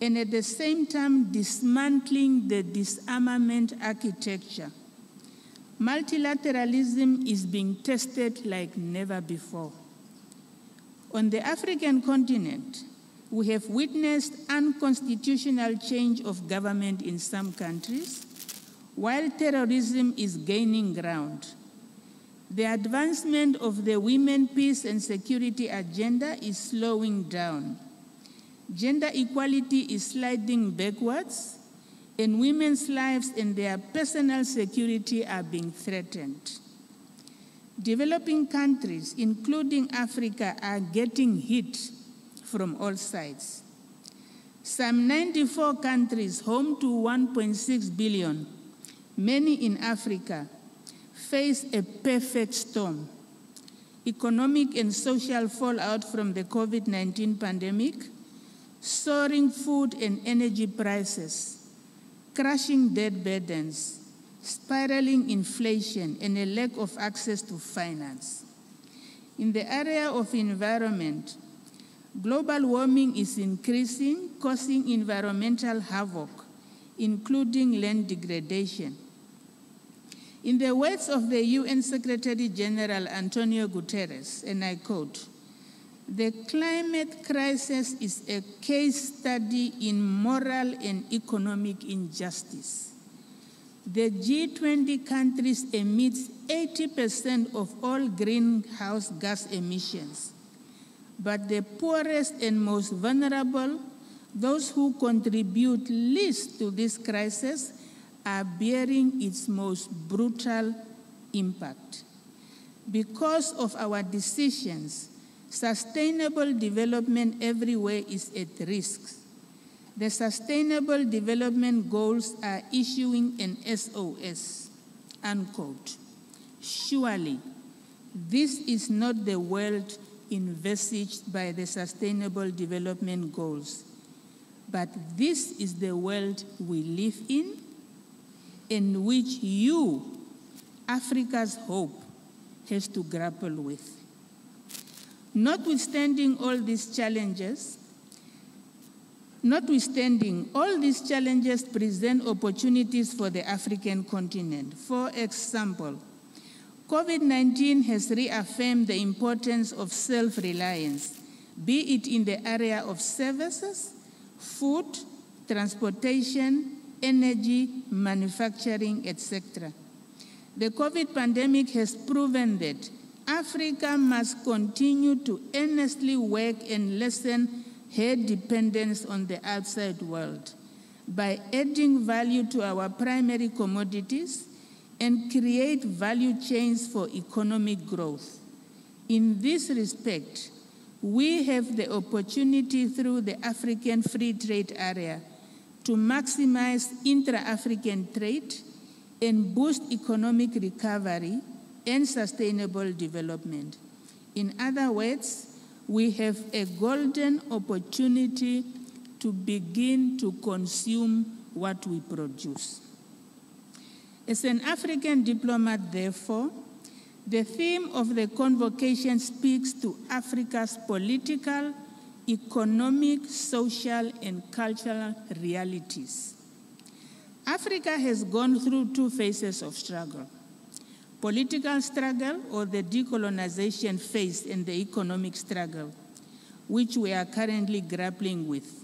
and at the same time dismantling the disarmament architecture multilateralism is being tested like never before. On the African continent, we have witnessed unconstitutional change of government in some countries, while terrorism is gaining ground. The advancement of the women, peace, and security agenda is slowing down. Gender equality is sliding backwards, and women's lives and their personal security are being threatened. Developing countries, including Africa, are getting hit from all sides. Some 94 countries, home to 1.6 billion, many in Africa, face a perfect storm. economic and social fallout from the COVID 19 pandemic, soaring food and energy prices, crushing debt burdens, spiraling inflation, and a lack of access to finance. In the area of environment, global warming is increasing, causing environmental havoc, including land degradation. In the words of the UN Secretary General Antonio Guterres, and I quote, the climate crisis is a case study in moral and economic injustice. The G20 countries emit 80% of all greenhouse gas emissions, but the poorest and most vulnerable, those who contribute least to this crisis, are bearing its most brutal impact. Because of our decisions, sustainable development everywhere is at risk. The Sustainable Development Goals are issuing an SOS, unquote. Surely, this is not the world envisaged by the Sustainable Development Goals, but this is the world we live in in which you, Africa's hope, has to grapple with. Notwithstanding all these challenges, notwithstanding all these challenges present opportunities for the African continent. For example, COVID-19 has reaffirmed the importance of self-reliance, be it in the area of services, food, transportation, energy, manufacturing, etc. The COVID pandemic has proven that Africa must continue to earnestly work and lessen her dependence on the outside world by adding value to our primary commodities and create value chains for economic growth. In this respect, we have the opportunity through the African Free Trade Area to maximize intra-African trade and boost economic recovery and sustainable development. In other words, we have a golden opportunity to begin to consume what we produce. As an African diplomat, therefore, the theme of the convocation speaks to Africa's political, economic, social, and cultural realities. Africa has gone through two phases of struggle political struggle or the decolonization phase and the economic struggle, which we are currently grappling with.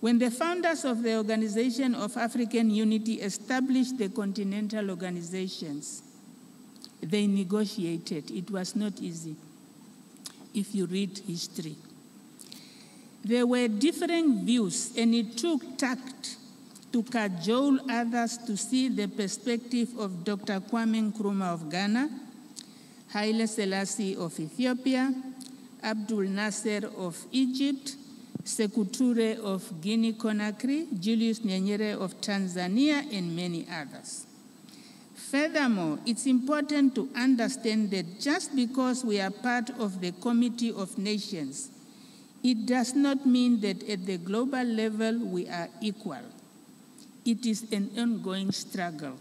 When the founders of the Organization of African Unity established the continental organizations, they negotiated. It was not easy if you read history. There were differing views, and it took tact to cajole others to see the perspective of Dr. Kwame Nkrumah of Ghana, Haile Selassie of Ethiopia, Abdul Nasser of Egypt, Sekou Toure of Guinea-Conakry, Julius Nyerere of Tanzania, and many others. Furthermore, it's important to understand that just because we are part of the comity of nations, it does not mean that at the global level we are equal. It is an ongoing struggle.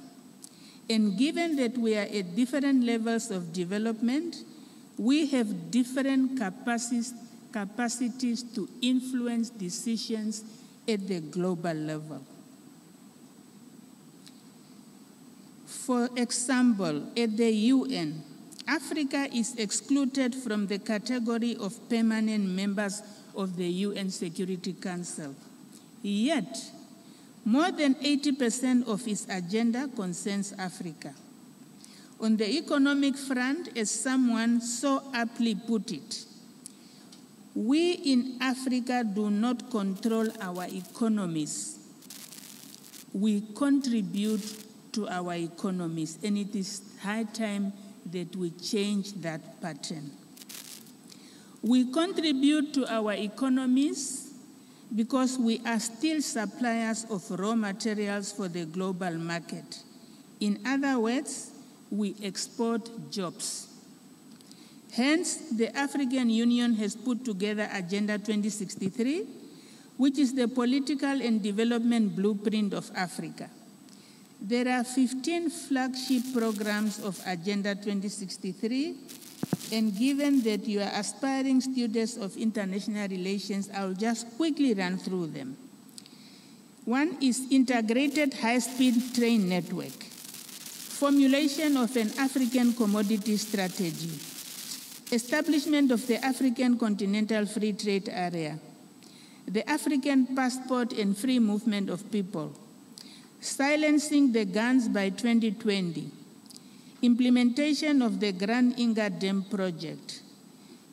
And given that we are at different levels of development, we have different capacities, capacities to influence decisions at the global level. For example, at the UN, Africa is excluded from the category of permanent members of the UN Security Council. Yet, more than 80% of its agenda concerns Africa. On the economic front, as someone so aptly put it, we in Africa do not control our economies. We contribute to our economies, and it is high time that we change that pattern. We contribute to our economies because we are still suppliers of raw materials for the global market. In other words, we export jobs. Hence, the African Union has put together Agenda 2063, which is the political and development blueprint of Africa. There are 15 flagship programs of Agenda 2063, and given that you are aspiring students of international relations, I'll just quickly run through them. One is integrated high-speed train network, formulation of an African commodity strategy, establishment of the African Continental Free Trade Area, the African passport and free movement of people, silencing the guns by 2020, implementation of the Grand Inga Dam project,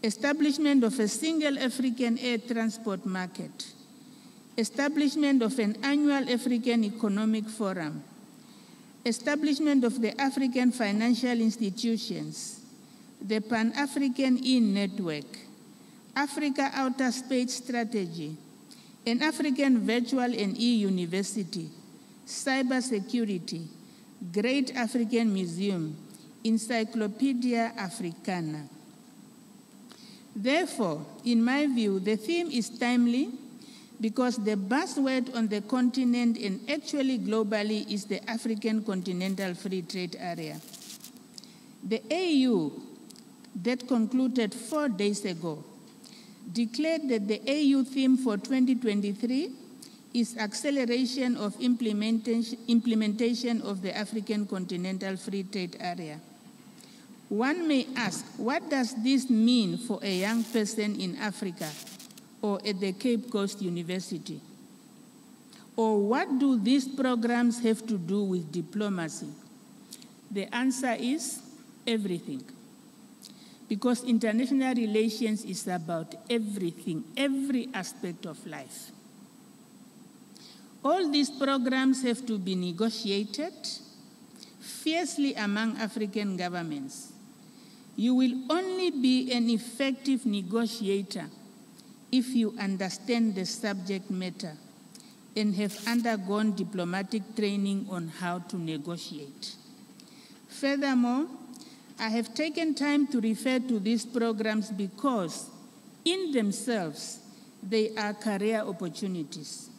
establishment of a single African air transport market, establishment of an annual African Economic Forum, establishment of the African financial institutions, the Pan-African E-Network, Africa Outer Space Strategy, an African Virtual and E-University, Cybersecurity, Great African Museum, Encyclopedia Africana. Therefore, in my view, the theme is timely because the buzzword on the continent and actually globally is the African Continental Free Trade Area. The AU that concluded four days ago declared that the AU theme for 2023 is acceleration of implementation, implementation of the African Continental Free Trade Area. One may ask, what does this mean for a young person in Africa or at the Cape Coast University? Or what do these programs have to do with diplomacy? The answer is everything. Because international relations is about everything, every aspect of life. All these programs have to be negotiated fiercely among African governments. You will only be an effective negotiator if you understand the subject matter and have undergone diplomatic training on how to negotiate. Furthermore, I have taken time to refer to these programs because, in themselves, they are career opportunities.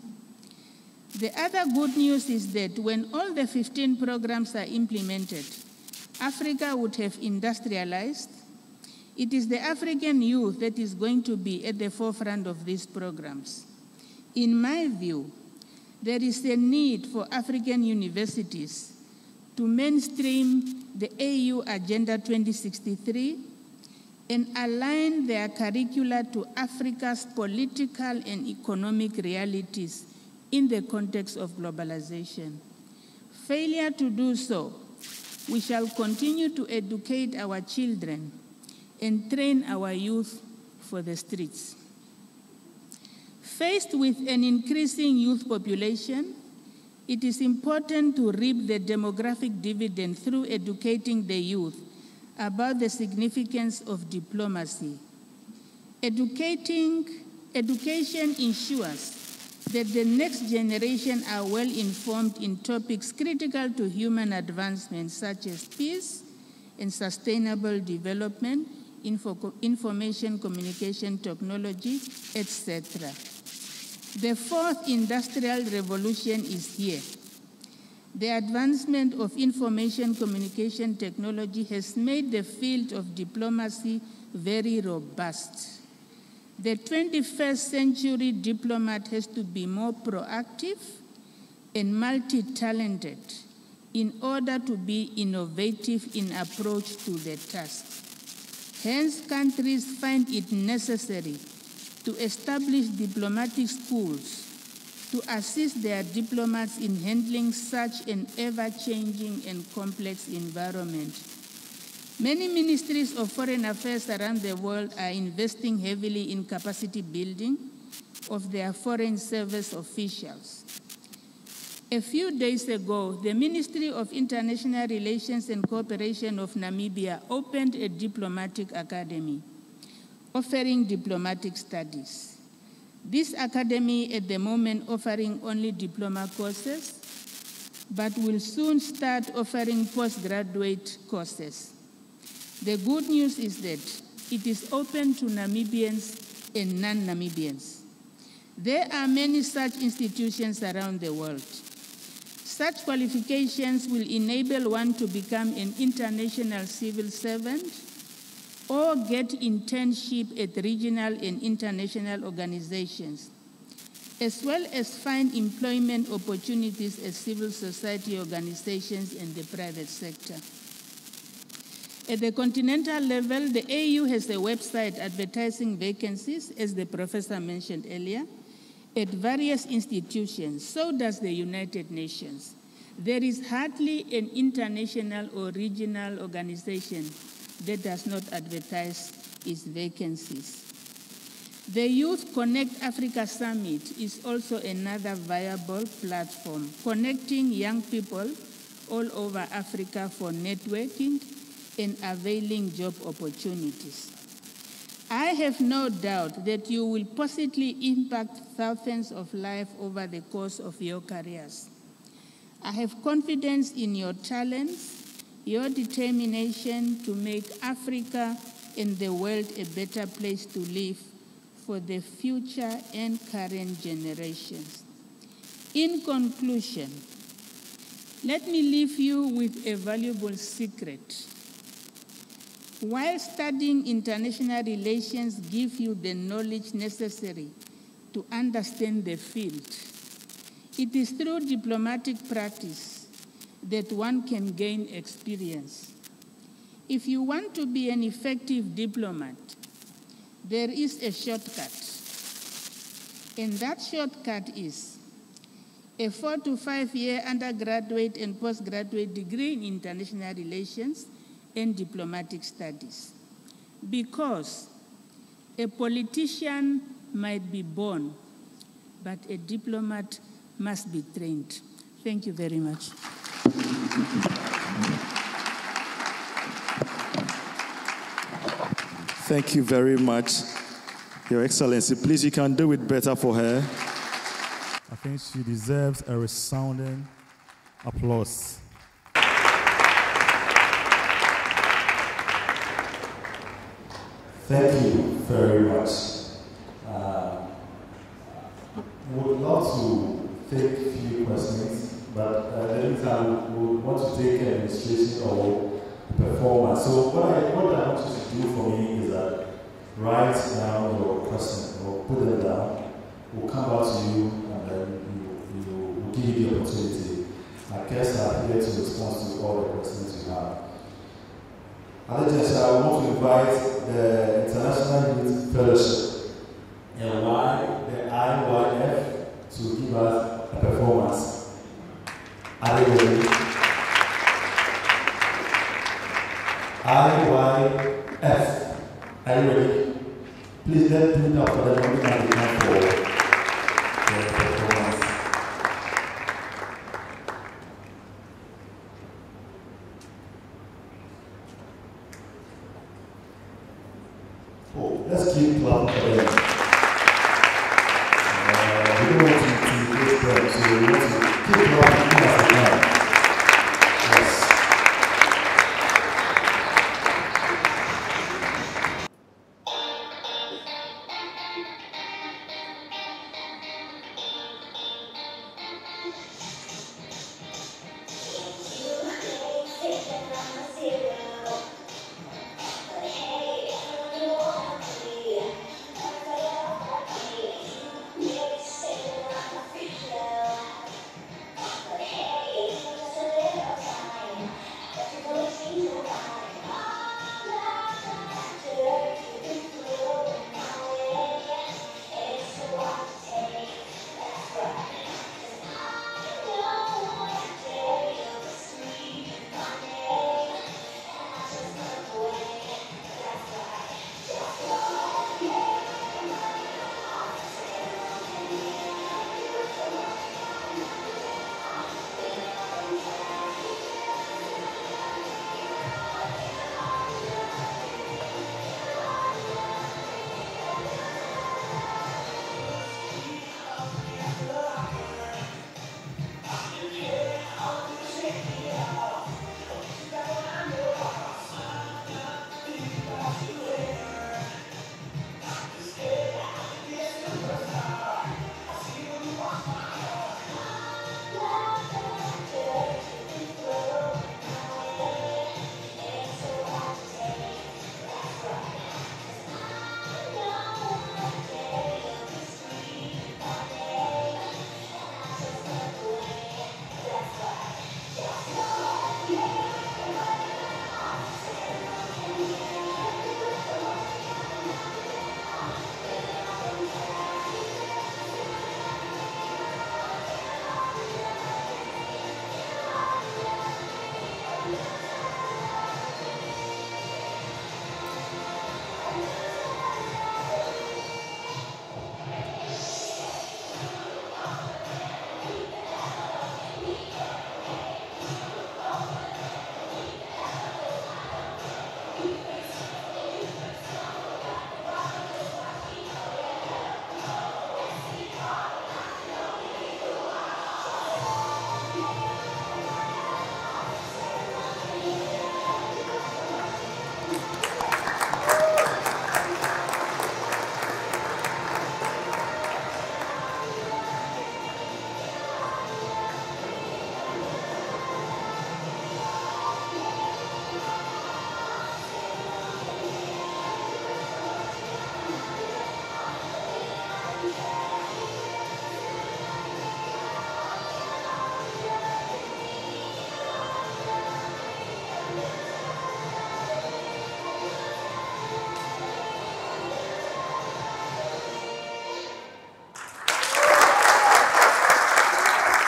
The other good news is that when all the 15 programs are implemented, Africa would have industrialized. It is the African youth that is going to be at the forefront of these programs. In my view, there is a need for African universities to mainstream the AU Agenda 2063 and align their curricula to Africa's political and economic realities in the context of globalization. Failure to do so, we shall continue to educate our children and train our youth for the streets. Faced with an increasing youth population, it is important to reap the demographic dividend through educating the youth about the significance of diplomacy. Educating, education ensures that the next generation are well informed in topics critical to human advancement, such as peace and sustainable development, info information communication technology, etc. The fourth industrial revolution is here. The advancement of information communication technology has made the field of diplomacy very robust. The 21st century diplomat has to be more proactive and multi-talented in order to be innovative in approach to the task. Hence, countries find it necessary to establish diplomatic schools to assist their diplomats in handling such an ever-changing and complex environment. Many ministries of foreign affairs around the world are investing heavily in capacity building of their foreign service officials. A few days ago, the Ministry of International Relations and Cooperation of Namibia opened a diplomatic academy offering diplomatic studies. This academy at the moment offering only diploma courses, but will soon start offering postgraduate courses. The good news is that It is open to Namibians and non-Namibians. There are many such institutions around the world. Such qualifications will enable one to become an international civil servant or get internship at regional and international organizations, as well as find employment opportunities at civil society organizations and the private sector. At the continental level, the AU has a website advertising vacancies, as the professor mentioned earlier, at various institutions. So does the United Nations. There is hardly an international or regional organization that does not advertise its vacancies. The Youth Connect Africa Summit is also another viable platform, connecting young people all over Africa for networking and availing job opportunities. I have no doubt that you will positively impact thousands of lives over the course of your careers. I have confidence in your talents, your determination to make Africa and the world a better place to live for the future and current generations. In conclusion, let me leave you with a valuable secret. While studying international relations gives you the knowledge necessary to understand the field, it is through diplomatic practice that one can gain experience. If you want to be an effective diplomat, there is a shortcut. And that shortcut is a four to five year undergraduate and postgraduate degree in international relations and diplomatic studies. Because a politician might be born, but a diplomat must be trained. Thank you very much. Thank you very much, Your Excellency. Please, you can do it better for her. I think she deserves a resounding applause. Thank you very much. Uh, would love to take a few questions, but uh, the time we would want to take an illustration or performance. So what I, what I want you to do for me is that write down your question or put them down. We'll come back to you and then you, you, we'll give you the opportunity. My guests are here to respond to all the questions you have. Allegiance, I want to invite the International Youth Fellowship,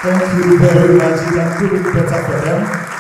Thank you very much. You can do it better for them.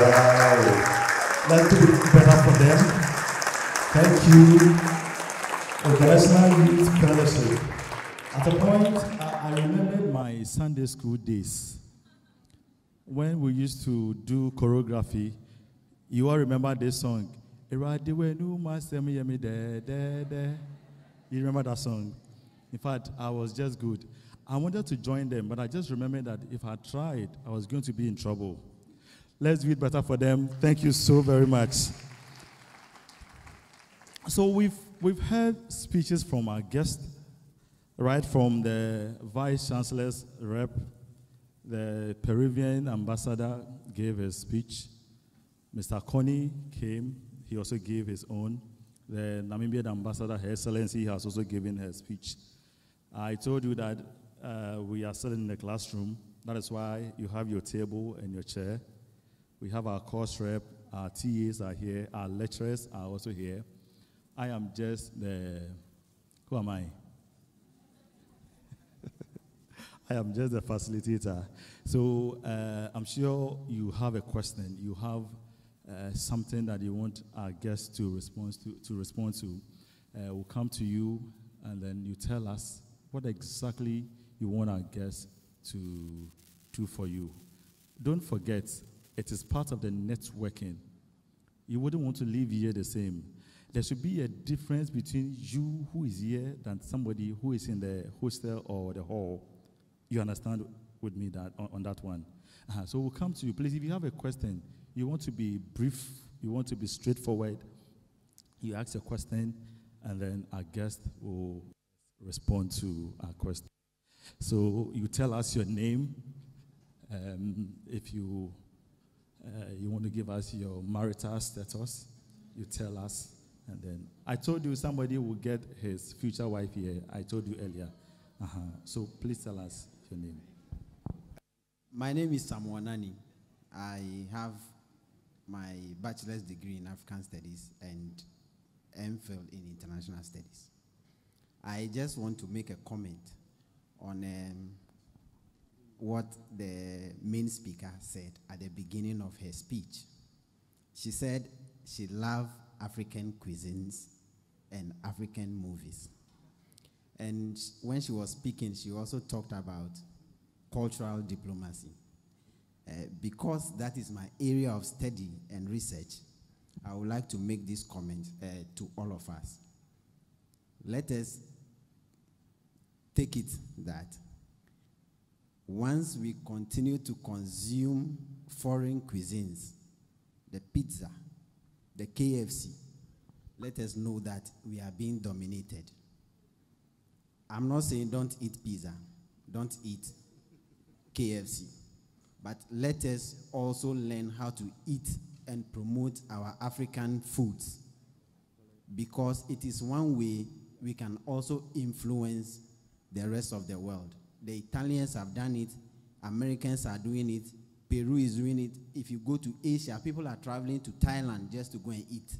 Wow. Let's do it better for them. Thank you. International Youth Fellowship. At a point, I, I my Sunday school days when we used to do choreography. You all remember this song? You remember that song? In fact, I was just good. I wanted to join them, but I just remembered that if I tried, I was going to be in trouble. Let's do it better for them. Thank you so very much. So we've we've heard speeches from our guests, right from the vice chancellor's rep, the Peruvian ambassador gave his speech. Mr. Koney came, he also gave his own. The Namibian ambassador, Her Excellency, has also given her speech. I told you that uh, we are still in the classroom. That is why you have your table and your chair. We have our course rep, our TAs are here, our lecturers are also here. I am just the, who am I? I am just the facilitator. So uh, I'm sure you have a question, you have uh, something that you want our guests to respond to, to respond to, uh, we'll come to you and then you tell us what exactly you want our guests to do for you. Don't forget, it is part of the networking. You wouldn't want to leave here the same. There should be a difference between you who is here than somebody who is in the hostel or the hall. You understand with me that on, on that one. Uh-huh. So we'll come to you. Please, if you have a question, you want to be brief, you want to be straightforward, you ask your question, and then our guest will respond to our question. So you tell us your name. Um, if you uh, you want to give us your marital status, you tell us, and then I told you somebody will get his future wife here. I told you earlier. Uh-huh. So please tell us your name. My name is Samuel Nani. I have my bachelor's degree in African Studies and MPhil in International Studies. I just want to make a comment on um, what the main speaker said at the beginning of her speech. She said she loved African cuisines and African movies. And when she was speaking, she also talked about cultural diplomacy. Uh, because that is my area of study and research, I would like to make this comment uh, to all of us. Let us take it that once we continue to consume foreign cuisines, the pizza, the KFC, let us know that we are being dominated. I'm not saying don't eat pizza, don't eat KFC, but let us also learn how to eat and promote our African foods because it is one way we can also influence the rest of the world. The Italians have done it, Americans are doing it, Peru is doing it. If you go to Asia, people are traveling to Thailand just to go and eat.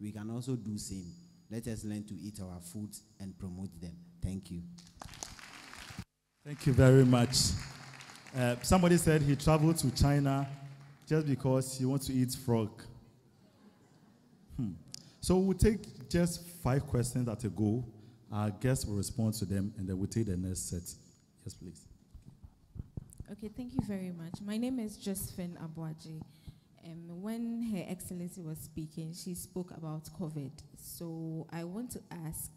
We can also do same. Let us learn to eat our foods and promote them. Thank you. Thank you very much. Uh, somebody said he traveled to China just because he wants to eat frog. Hmm. So we'll take just five questions at a go. Our guests will respond to them, and then we'll take the next set. Yes, please. Okay, thank you very much. My name is Josephine Abuaji. Um, when Her Excellency was speaking, she spoke about COVID. So I want to ask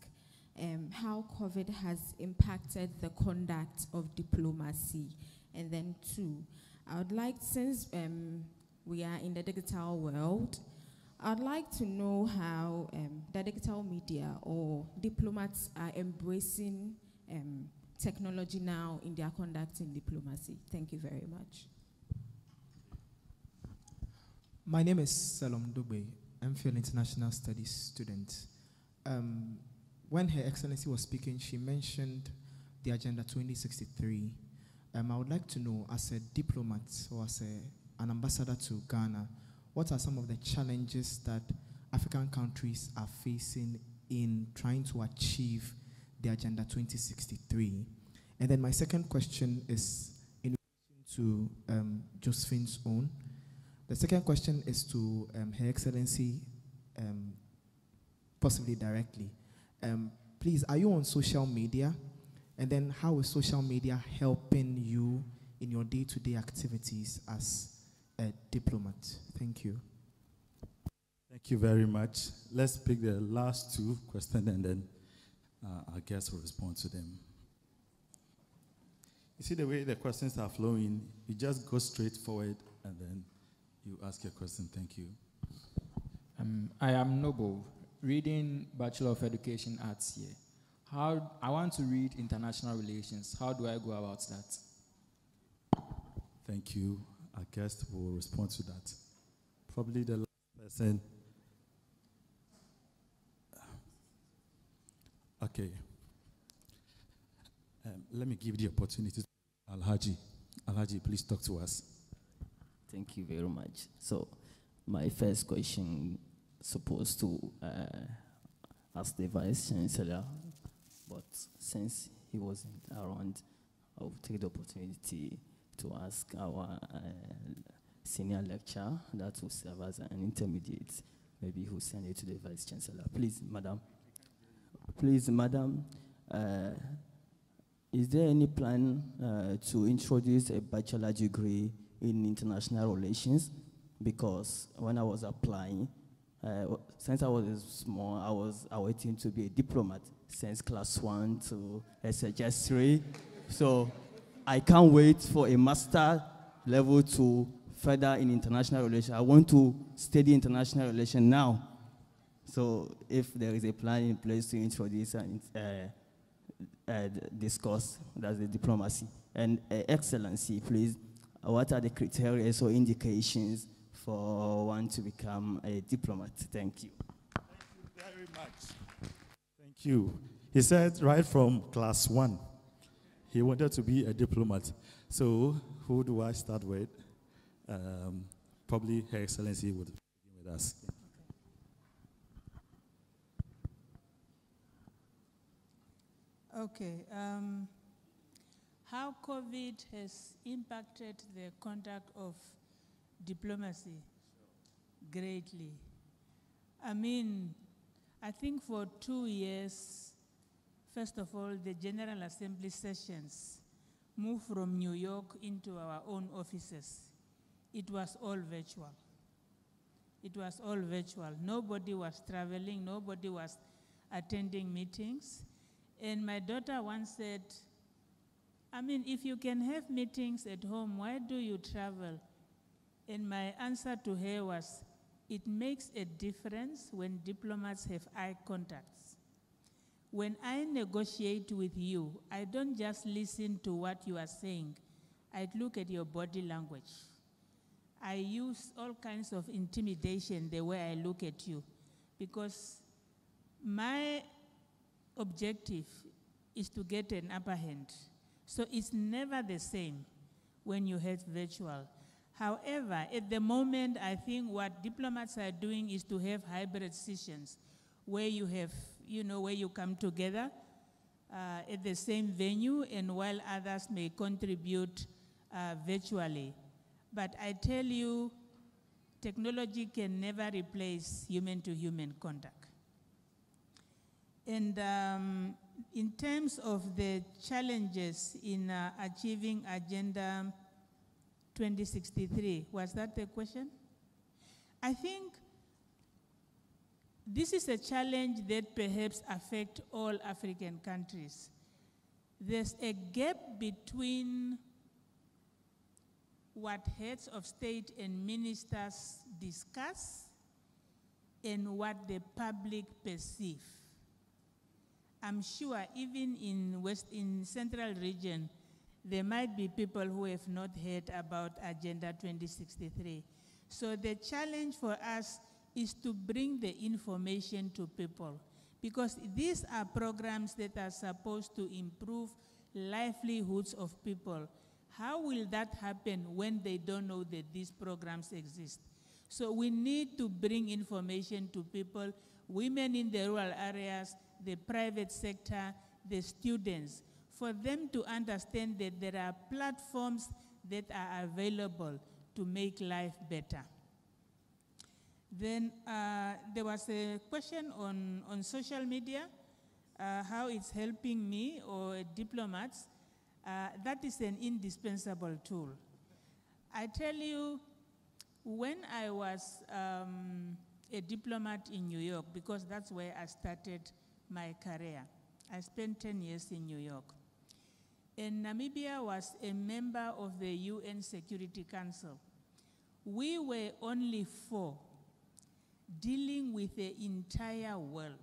um, how COVID has impacted the conduct of diplomacy. And then, two, I would like, since um, we are in the digital world, I'd like to know how um, the digital media or diplomats are embracing um, technology now in their conduct in diplomacy. Thank you very much. My name is Salom Dube. I'm an international studies student. Um, when Her Excellency was speaking, she mentioned the Agenda 2063. Um, I would like to know, as a diplomat or as a, an ambassador to Ghana, what are some of the challenges that African countries are facing in trying to achieve the Agenda 2063? And then my second question is in relation to um, Josephine's own. The second question is to um, Her Excellency, um, possibly directly. Um, please, are you on social media? And then how is social media helping you in your day-to-day activities as a diplomat? Thank you. Thank you very much. Let's pick the last two questions and then uh, our guests will respond to them. You see the way the questions are flowing, you just go straight forward and then you ask your question. Thank you. Um, I am Noble, reading Bachelor of Education Arts here. How I want to read international relations. How do I go about that? Thank you. Our guest will respond to that. Probably the last person. Okay. Um, let me give the opportunity to Alhaji. Alhaji, please talk to us. Thank you very much. So, my first question supposed to uh, ask the Vice Chancellor, but since he wasn't around, I will take the opportunity to ask our uh, senior lecturer that will serve as an intermediate. Maybe who send it to the Vice Chancellor. Please, Madam. Please, Madam, uh, is there any plan uh, to introduce a bachelor degree in international relations? Because when I was applying, uh, since I was small, I was awaiting to be a diplomat since class one to SHS three. So I can't wait for a master level to further in international relations. I want to study international relations now. So if there is a plan in place to introduce and uh, uh, discuss, that's the diplomacy. And uh, excellency, please, what are the criteria or indications for one to become a diplomat? Thank you. Thank you very much. Thank you. He said right from class one, he wanted to be a diplomat. So who do I start with? Um, probably Her Excellency would begin with us. Okay. Um, how COVID has impacted the conduct of diplomacy greatly. I mean, I think for two years, first of all, the General Assembly sessions moved from New York into our own offices. It was all virtual. It was all virtual. Nobody was traveling, nobody was attending meetings. And my daughter once said, I mean, if you can have meetings at home, why do you travel? And my answer to her was, it makes a difference when diplomats have eye contacts. When I negotiate with you, I don't just listen to what you are saying, I look at your body language. I use all kinds of intimidation the way I look at you because my objective is to get an upper hand. So it's never the same when you have virtual. However, at the moment, I think what diplomats are doing is to have hybrid sessions where you have, you know, where you come together uh, at the same venue and while others may contribute uh, virtually. But I tell you, technology can never replace human to human contact. And um, in terms of the challenges in uh, achieving Agenda 2063, was that the question? I think this is a challenge that perhaps affect all African countries. There's a gap between what heads of state and ministers discuss and what the public perceive. I'm sure even in West, in Central Region, there might be people who have not heard about Agenda 2063. So the challenge for us is to bring the information to people because these are programs that are supposed to improve livelihoods of people. How will that happen when they don't know that these programs exist? So we need to bring information to people, women in the rural areas, the private sector, the students, for them to understand that there are platforms that are available to make life better. Then uh, there was a question on, on social media, uh, how it's helping me or diplomats. Uh, that is an indispensable tool. I tell you, when I was um, a diplomat in New York, because that's where I started my career. I spent 10 years in New York. And Namibia was a member of the UN Security Council. We were only four dealing with the entire world.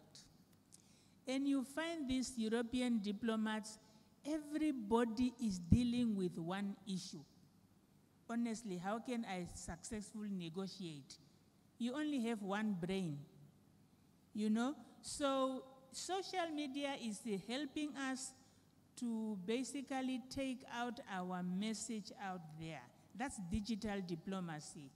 And you find these European diplomats, everybody is dealing with one issue. Honestly, how can I successfully negotiate? You only have one brain, you know? So social media is helping us to basically take out our message out there. That's digital diplomacy.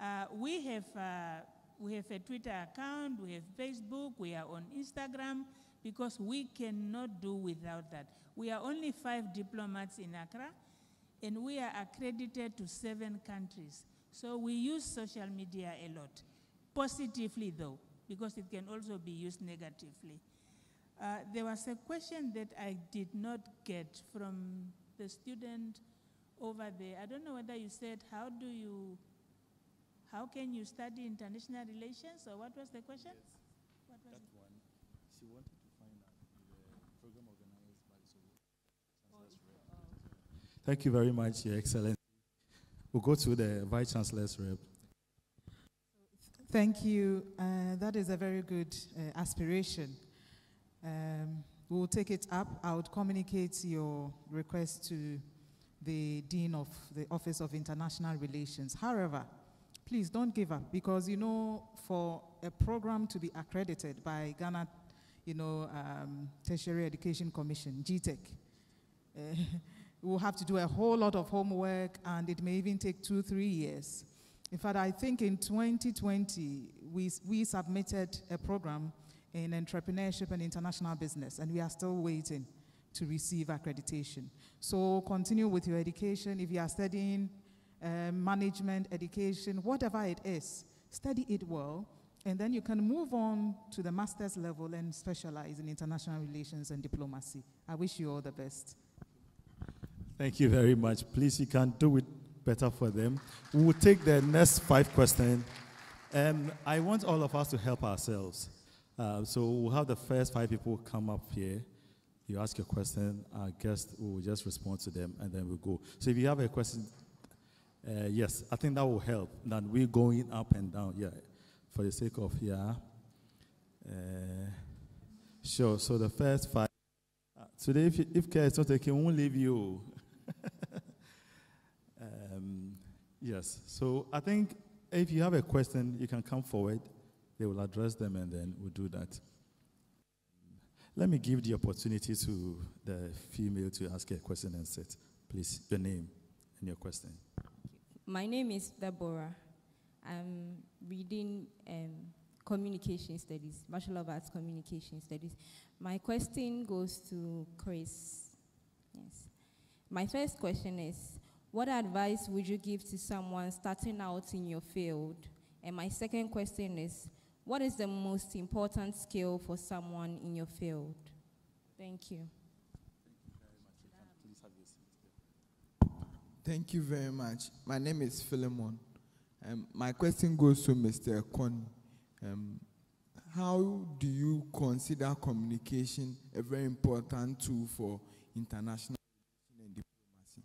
Uh, we, have, uh, we have a Twitter account, we have Facebook, we are on Instagram, because we cannot do without that. We are only five diplomats in Accra, and we are accredited to seven countries. So we use social media a lot, positively though, because it can also be used negatively. Uh, there was a question that I did not get from the student over there. I don't know whether you said, how do you, how can you study international relations, or what was the question? Yes. What was That one, she wanted to find out the program organized by Chancellor's Rep. Thank you very much, Your Excellency. We'll go to the Vice Chancellor's Rep. Thank you. Uh, that is a very good uh, aspiration. Um, we'll take it up. I would communicate your request to the Dean of the Office of International Relations. However, please don't give up because, you know, for a program to be accredited by Ghana, you know, um, Tertiary Education Commission, GTEC, uh, we'll have to do a whole lot of homework and it may even take two, three years. In fact, I think in 2020, we, we submitted a program in entrepreneurship and international business, and we are still waiting to receive accreditation. So continue with your education. If you are studying uh, management, education, whatever it is, study it well, and then you can move on to the master's level and specialize in international relations and diplomacy. I wish you all the best. Thank you very much. Please, you can do it better for them. We will take the next five questions. And I want all of us to help ourselves. Uh, so we'll have the first five people come up here. You ask your question, our guest will just respond to them, and then we'll go. So if you have a question, uh, yes, I think that will help. That we're going up and down, yeah, for the sake of, yeah. Uh, sure, so the first five. Uh, today, if, if care is not taken, we won't leave you. yes, so I think if you have a question, you can come forward. They will address them, and then we'll do that. Let me give the opportunity to the female to ask a question and sit. Please, your name and your question. My name is Deborah. I'm reading um, communication studies, Bachelor of Arts Communication Studies. My question goes to Chris. Yes. My first question is What advice would you give to someone starting out in your field? And my second question is What is the most important skill for someone in your field? Thank you. Thank you very much. My name is Philemon. Um, my question goes to Mr. Koney. Um, how do you consider communication a very important tool for international and diplomacy?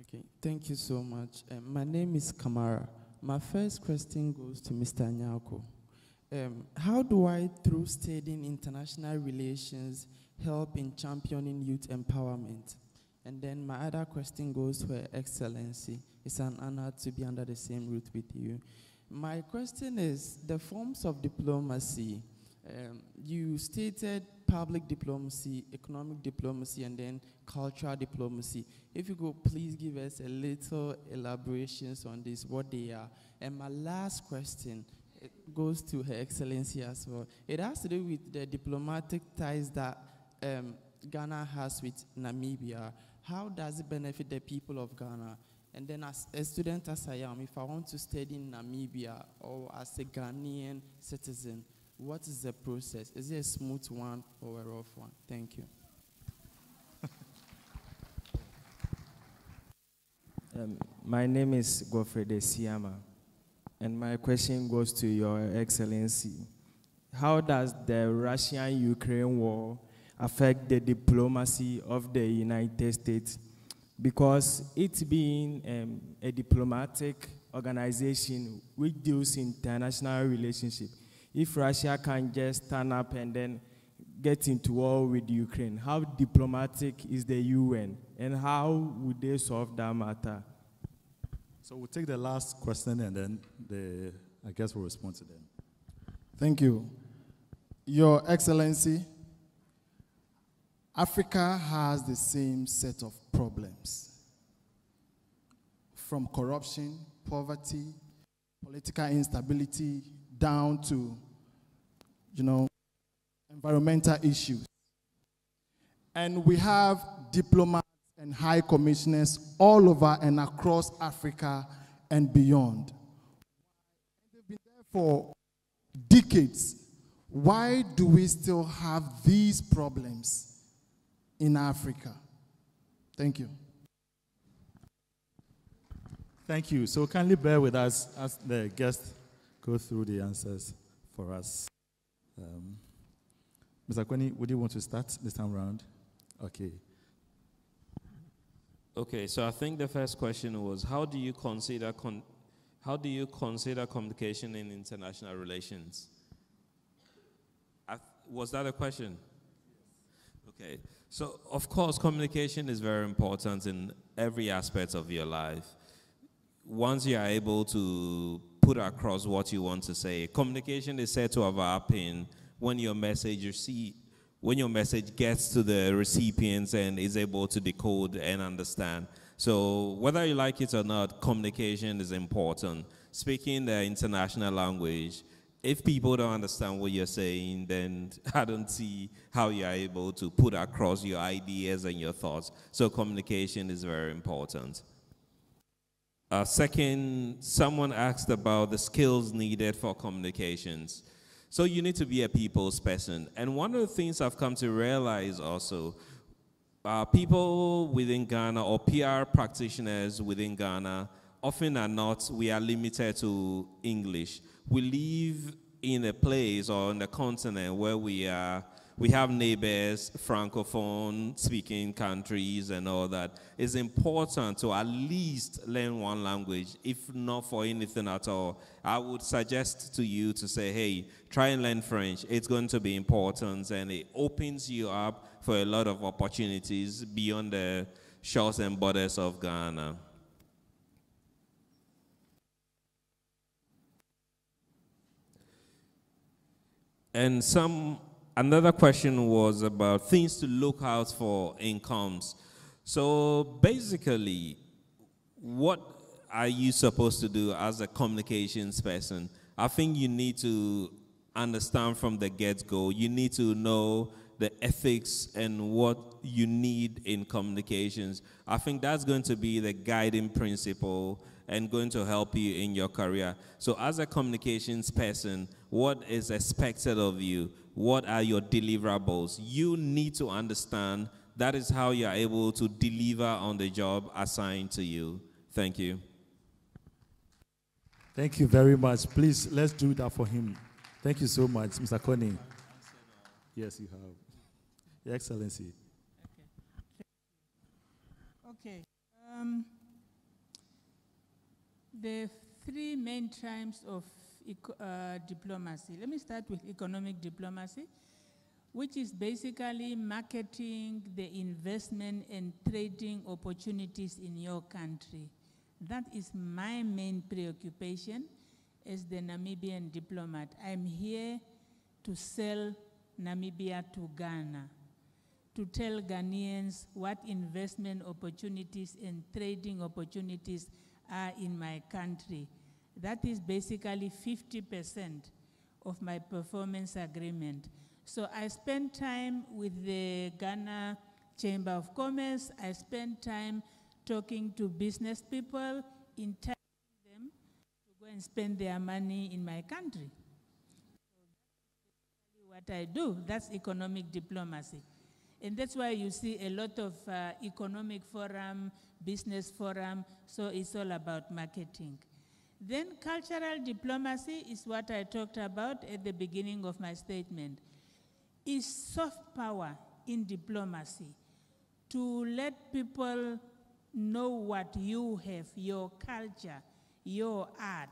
Okay, thank you so much. Um, my name is Kamara. My first question goes to Mr. Nyako. Um, how do I, through studying international relations, help in championing youth empowerment? And then my other question goes to Her Excellency. It's an honor to be under the same roof with you. My question is the forms of diplomacy. Um, you stated public diplomacy, economic diplomacy, and then cultural diplomacy. If you could please give us a little elaborations on this, what they are. And my last question goes to Her Excellency as well. It has to do with the diplomatic ties that um, Ghana has with Namibia. How does it benefit the people of Ghana? And then, as a student as I am, if I want to study in Namibia or as a Ghanaian citizen, what is the process? Is it a smooth one or a rough one? Thank you. Um, my name is Godfrey Siama, and my question goes to Your Excellency. How does the Russian Ukraine war affect the diplomacy of the United States? Because it being um, a diplomatic organization which deals international relationship, if Russia can just stand up and then get into war with Ukraine, how diplomatic is the UN and how would they solve that matter? So we'll take the last question and then the, I guess we'll respond to them. Thank you. Your Excellency, Africa has the same set of problems from corruption, poverty, political instability, down to, you know, environmental issues. And we have diplomats and high commissioners all over and across Africa and beyond. They've been there for decades. Why do we still have these problems in Africa? Thank you. Thank you. So kindly bear with us as the guests go through the answers for us. Um, Mr. Koney, would you want to start this time around? Okay. Okay, so I think the first question was how do you consider con- how do you consider communication in international relations? was that a question? Okay. So, of course, communication is very important in every aspect of your life. Once you are able to put across what you want to say, communication is said to have happened when your message see when your message gets to the recipients and is able to decode and understand. So, whether you like it or not, communication is important. Speaking the international language, if people don't understand what you're saying, then I don't see how you're able to put across your ideas and your thoughts. So, communication is very important. Uh, second, someone asked about the skills needed for communications. So you need to be a people's person. And one of the things I've come to realize also, uh, people within Ghana or PR practitioners within Ghana often are not, we are limited to English. We live in a place or on a continent where we are we have neighbors, francophone speaking countries and all that. It's important to at least learn one language, if not for anything at all. I would suggest to you to say, hey, try and learn French. It's going to be important and it opens you up for a lot of opportunities beyond the shores and borders of Ghana. And some another question was about things to look out for incomes. So basically, what are you supposed to do as a communications person? I think you need to understand from the get go. You need to know the ethics and what you need in communications. I think that's going to be the guiding principle and going to help you in your career. So, as a communications person, what is expected of you? What are your deliverables? You need to understand that is how you are able to deliver on the job assigned to you. Thank you. Thank you very much. Please, let's do that for him. Thank you so much, Mr. Koney. Yes, you have. Your Excellency. Okay. okay. Um, the three main types of uh, diplomacy. Let me start with economic diplomacy, which is basically marketing the investment and trading opportunities in your country. That is my main preoccupation as the Namibian diplomat. I'm here to sell Namibia to Ghana, to tell Ghanaians what investment opportunities and trading opportunities are in my country. That is basically 50% of my performance agreement. So I spend time with the Ghana Chamber of Commerce. I spend time talking to business people, enticing them to go and spend their money in my country. So what I do. That's economic diplomacy. And that's why you see a lot of uh, economic forum, business forum, so it's all about marketing. Then cultural diplomacy is what I talked about at the beginning of my statement. Is soft power in diplomacy to let people know what you have, your culture, your art,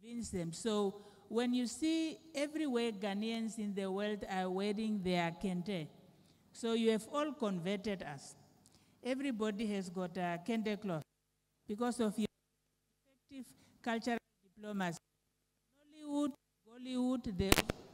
convince them. So when you see everywhere Ghanaians in the world are wearing their kente, so you have all converted us. Everybody has got a kente cloth because of your effective cultural diplomacy. Hollywood, Bollywood, the,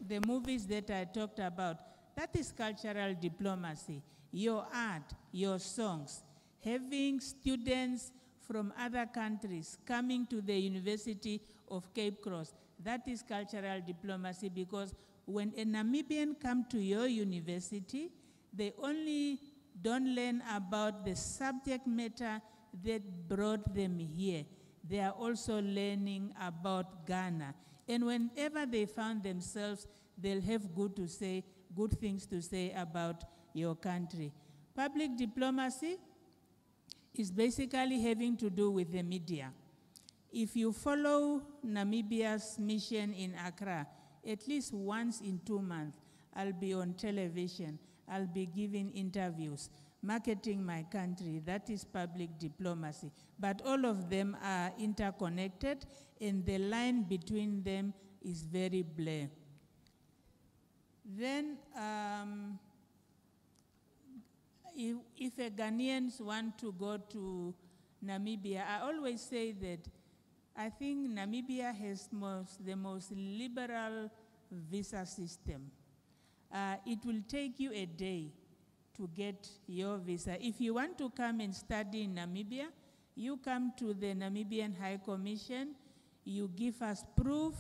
the movies that I talked about, that is cultural diplomacy. Your art, your songs, having students from other countries coming to the University of Cape Coast, that is cultural diplomacy because when a Namibian come to your university, they only don't learn about the subject matter that brought them here. They are also learning about Ghana. And whenever they found themselves, they'll have good to say, good things to say about your country. Public diplomacy is basically having to do with the media. If you follow Namibia's mission in Accra, at least once in two months, I'll be on television, I'll be giving interviews, marketing my country. That is public diplomacy. But all of them are interconnected, and the line between them is very blurred. Then, um, if, if a Ghanaians want to go to Namibia, I always say that I think Namibia has most, the most liberal visa system. Uh, it will take you a day to get your visa. If you want to come and study in Namibia, you come to the Namibian High Commission, you give us proof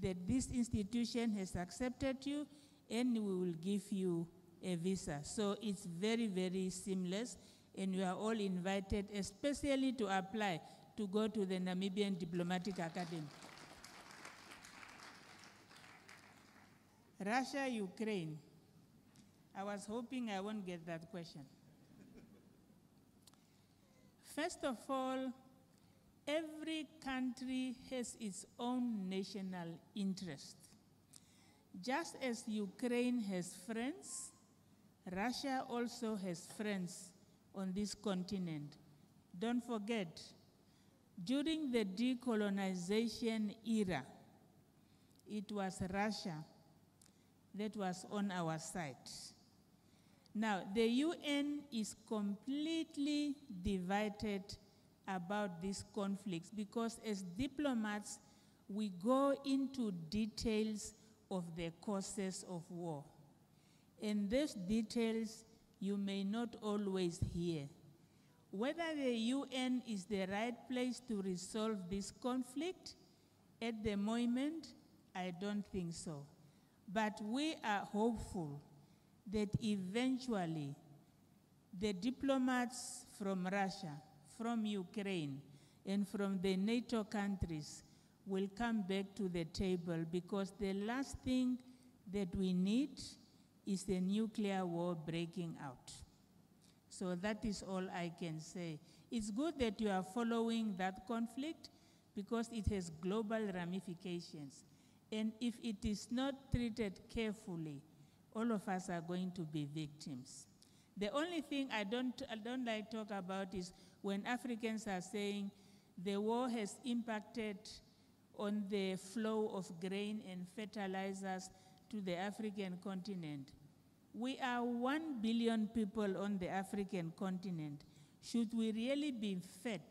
that this institution has accepted you, and we will give you a visa. So it's very, very seamless, and you are all invited, especially to apply to go to the Namibian Diplomatic Academy. Russia, Ukraine. I was hoping I won't get that question. First of all, every country has its own national interest. Just as Ukraine has friends, Russia also has friends on this continent. Don't forget, during the decolonization era, it was Russia that was on our side. Now, the UN is completely divided about these conflicts because as diplomats, we go into details of the causes of war. And these details you may not always hear. Whether the UN is the right place to resolve this conflict at the moment, I don't think so. But we are hopeful that eventually the diplomats from Russia, from Ukraine, and from the NATO countries will come back to the table because the last thing that we need is a nuclear war breaking out. So that is all I can say. It's good that you are following that conflict because it has global ramifications. And if it is not treated carefully, all of us are going to be victims. The only thing I don't, I don't like to talk about is when Africans are saying the war has impacted on the flow of grain and fertilizers to the African continent. We are 1 billion people on the African continent. Should we really be fed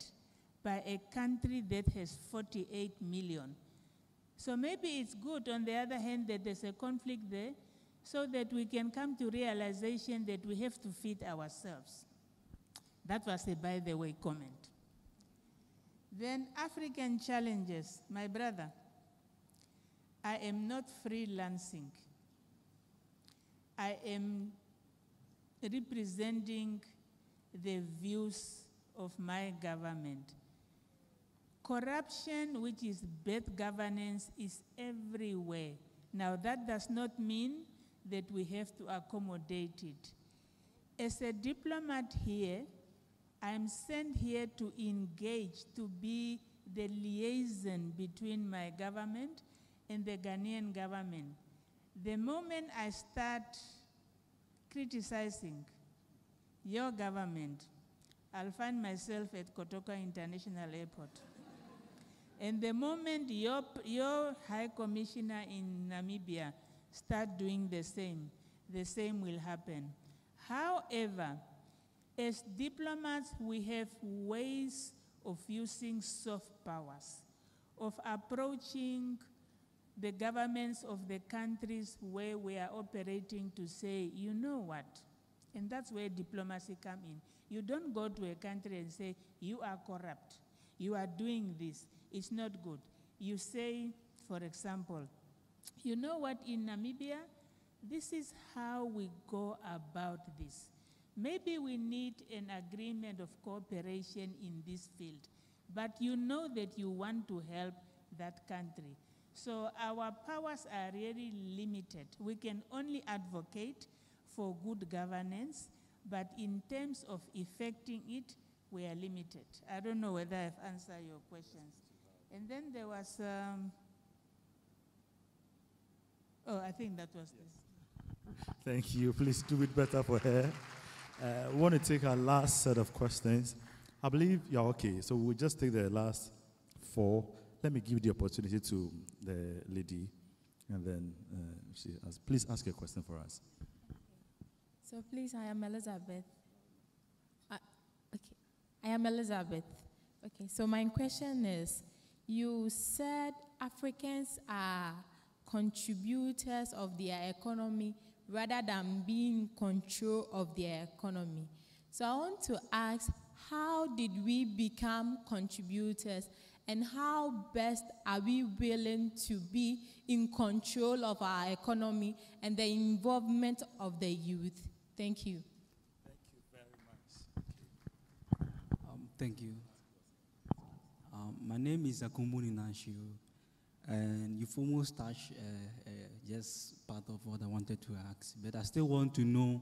by a country that has 48 million? So maybe it's good, on the other hand, that there's a conflict there so that we can come to realization that we have to feed ourselves. That was a by the way comment. Then African challenges, my brother. I am not freelancing. I am representing the views of my government. Corruption, which is bad governance, is everywhere. Now, that does not mean that we have to accommodate it. As a diplomat here, I'm sent here to engage, to be the liaison between my government and the Ghanaian government. The moment I start criticizing your government, I'll find myself at Kotoka International Airport. And the moment your, your High Commissioner in Namibia start doing the same, the same will happen. However, as diplomats, we have ways of using soft powers, of approaching the governments of the countries where we are operating to say, you know what? And that's where diplomacy come in. You don't go to a country and say, you are corrupt. You are doing this. It's not good. You say, for example, you know what, in Namibia, this is how we go about this. Maybe we need an agreement of cooperation in this field, but you know that you want to help that country. So our powers are really limited. We can only advocate for good governance, but in terms of effecting it, we are limited. I don't know whether I've answered your questions. And then there was, um, oh, I think that was this. Thank you. Please do it better for her. Uh, we want to take our last set of questions. I believe you're okay, so we'll just take the last four. Let me give the opportunity to the lady, and then uh, she asks, please ask a question for us. So please, I am Elizabeth. I, okay, I am Elizabeth. Okay, so my question is, you said Africans are contributors of their economy rather than being control of their economy. So I want to ask, how did we become contributors and how best are we willing to be in control of our economy and the involvement of the youth? Thank you. Thank you very much. Um, thank you. Um, my name is Akumbuni Nashio, and you've almost touched uh, uh, just part of what I wanted to ask, but I still want to know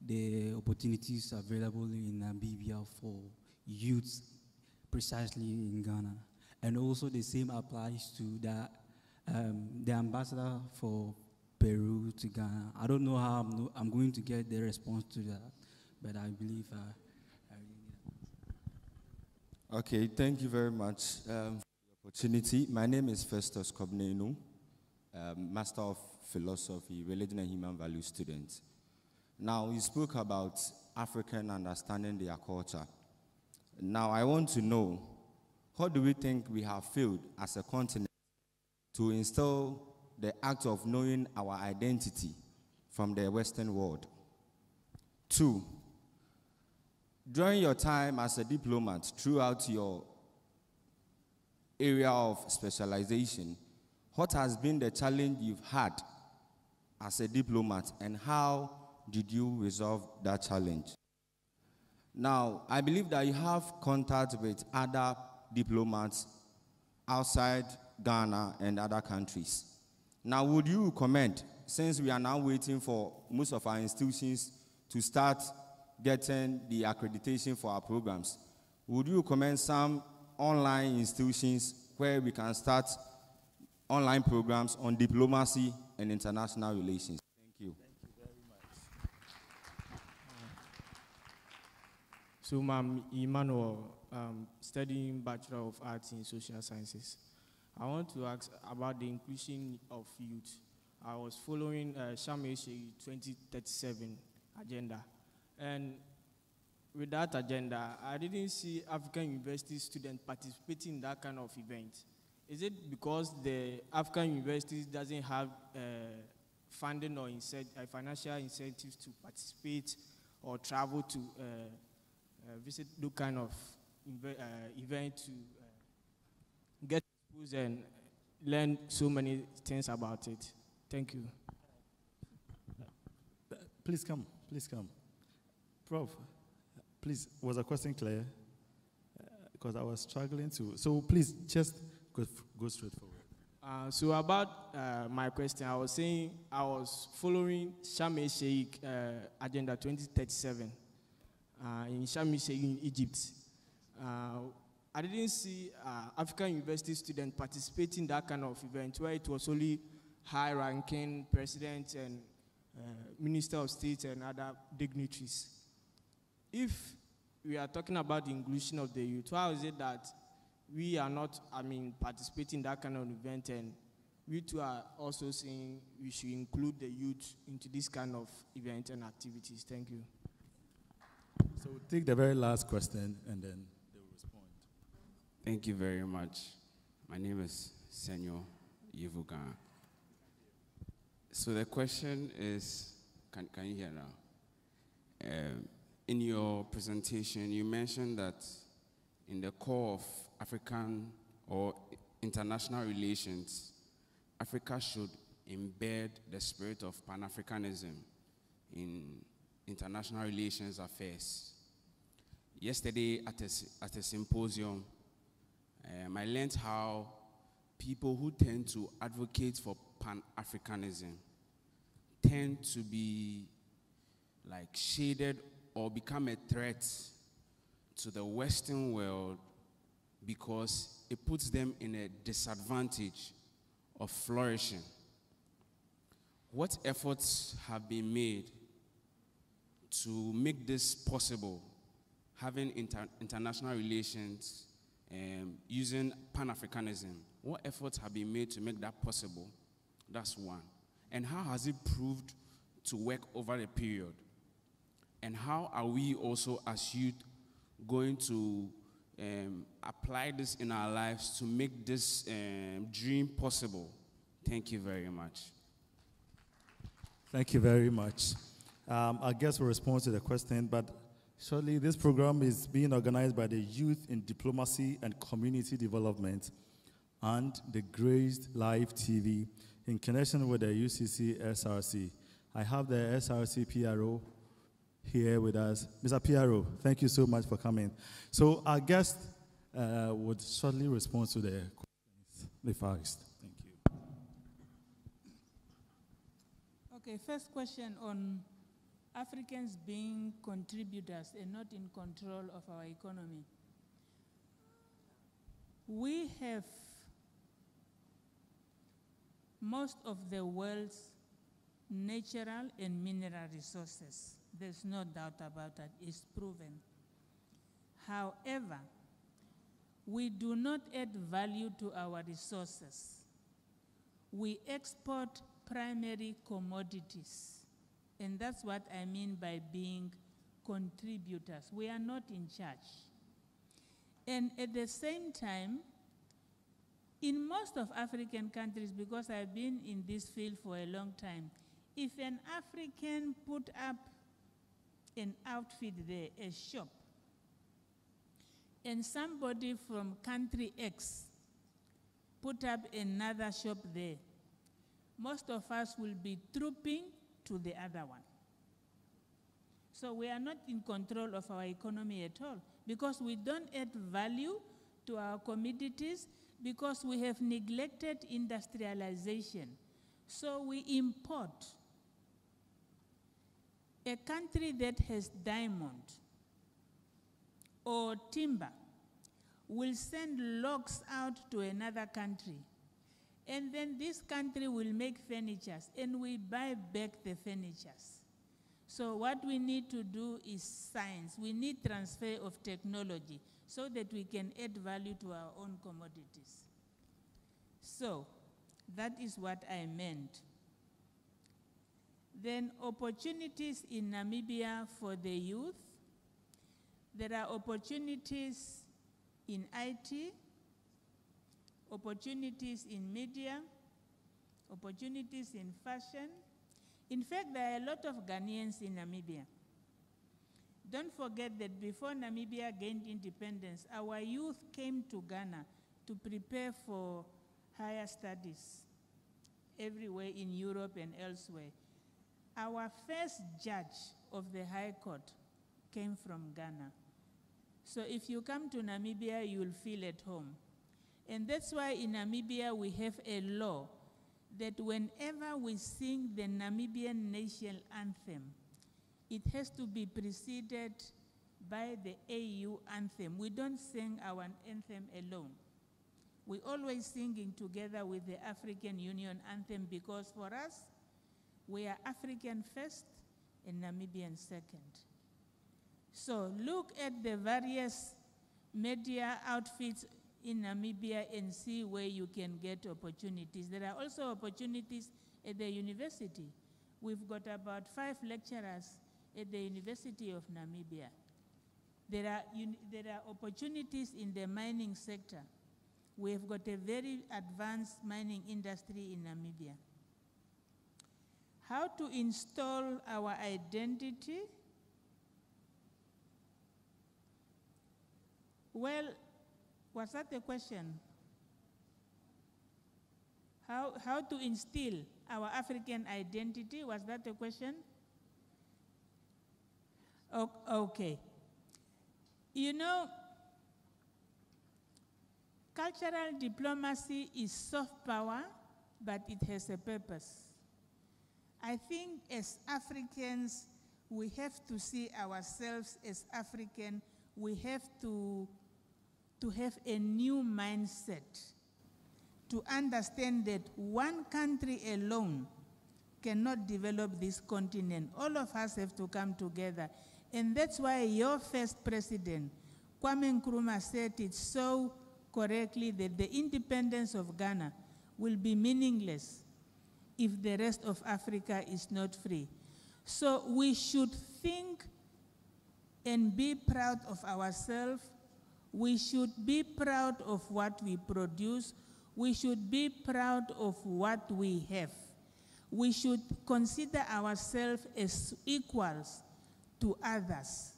the opportunities available in Namibia for youth precisely in Ghana. And also the same applies to the, um, the ambassador for Peru to Ghana. I don't know how I'm, no, I'm going to get the response to that, but I believe uh, Okay, thank you very much um, for the opportunity. My name is Festus Kobnenu, um, Master of Philosophy, Religion and Human Values student. Now, you spoke about African understanding their culture. Now, I want to know, how do we think we have failed as a continent to instill the act of knowing our identity from the Western world? Two, during your time as a diplomat throughout your area of specialization, what has been the challenge you've had as a diplomat and how did you resolve that challenge? Now, I believe that you have contact with other diplomats outside Ghana and other countries. Now, would you comment, since we are now waiting for most of our institutions to start getting the accreditation for our programs, would you recommend some online institutions where we can start online programs on diplomacy and international relations? Thank you. Thank you very much. So, I'm Emmanuel, um, studying Bachelor of Arts in Social Sciences. I want to ask about the inclusion of youth. I was following uh, Sharm 2037 agenda. And with that agenda, I didn't see African university students participating in that kind of event. Is it because the African universities doesn't have uh, funding or uh, financial incentives to participate or travel to uh, uh visit those kind of uh, event to get exposed and learn so many things about it? Thank you. Please come, please come. Prof, please, was the question clear? Because uh, I was struggling to. So please just go, go straight forward. Uh, so about uh, my question, I was saying I was following Sharm el Sheikh uh, Agenda 2037 uh, in Sharm el in Egypt. Uh, I didn't see African university students participating in that kind of event where it was only high-ranking presidents and minister of state and other dignitaries if we are talking about the inclusion of the youth, how is it that we are not, I mean, participating in that kind of event and we too are also saying we should include the youth into this kind of event and activities. Thank you. So we'll take the very last question and then they will respond. Thank you very much. My name is Senor Yivugan. So the question is, can, can you hear now? Um, in your presentation, you mentioned that in the core of African or international relations, Africa should embed the spirit of Pan Africanism in international relations affairs. Yesterday at a, at a symposium, um, I learned how people who tend to advocate for Pan Africanism tend to be like shaded or become a threat to the Western world because it puts them in a disadvantage of flourishing. What efforts have been made to make this possible, having inter international relations um, using Pan Africanism? What efforts have been made to make that possible? That's one. And how has it proved to work over the period? And how are we also, as youth, going to um, apply this in our lives to make this um, dream possible? Thank you very much. Thank you very much. Um, I guess we'll respond to the question, but surely this program is being organized by the Youth in Diplomacy and Community Development and the GracedLife TV in connection with the UCC SRC. I have the SRC PRO here with us. Mr. PRO, thank you so much for coming. So our guest uh, would shortly respond to the questions they first. Thank you. Okay, first question on Africans being contributors and not in control of our economy. We have most of the world's natural and mineral resources. There's no doubt about that. It's proven. However, we do not add value to our resources. We export primary commodities. And that's what I mean by being contributors. We are not in charge. And at the same time, in most of African countries, because I've been in this field for a long time, if an African put up an outfit there, a shop, and somebody from country X put up another shop there, most of us will be trooping to the other one. So we are not in control of our economy at all because we don't add value to our commodities because we have neglected industrialization. So we import. A country that has diamond or timber will send logs out to another country. And then this country will make furnitures and we buy back the furnitures. So what we need to do is science. We need transfer of technology so that we can add value to our own commodities. So that is what I meant. Then opportunities in Namibia for the youth. There are opportunities in IT, opportunities in media, opportunities in fashion. In fact, there are a lot of Ghanaians in Namibia. Don't forget that before Namibia gained independence, our youth came to Ghana to prepare for higher studies everywhere in Europe and elsewhere. Our first judge of the High Court came from Ghana. So if you come to Namibia, you will feel at home. And that's why in Namibia we have a law that whenever we sing the Namibian national anthem, it has to be preceded by the AU anthem. We don't sing our anthem alone. We always singing together with the African Union anthem because for us, we are African first and Namibian second. So look at the various media outfits in Namibia and see where you can get opportunities. There are also opportunities at the university. We've got about five lecturers at the University of Namibia. There are, there are opportunities in the mining sector. We've got a very advanced mining industry in Namibia. How to install our identity? Well, was that the question? How, how to instill our African identity? Was that the question? O- okay. You know, cultural diplomacy is soft power, but it has a purpose. I think as Africans, we have to see ourselves as African. We have to, to have a new mindset to understand that one country alone cannot develop this continent. All of us have to come together. And that's why your first president, Kwame Nkrumah, said it so correctly that the independence of Ghana will be meaningless if the rest of Africa is not free. So we should think and be proud of ourselves. We should be proud of what we produce. We should be proud of what we have. We should consider ourselves as equals to others.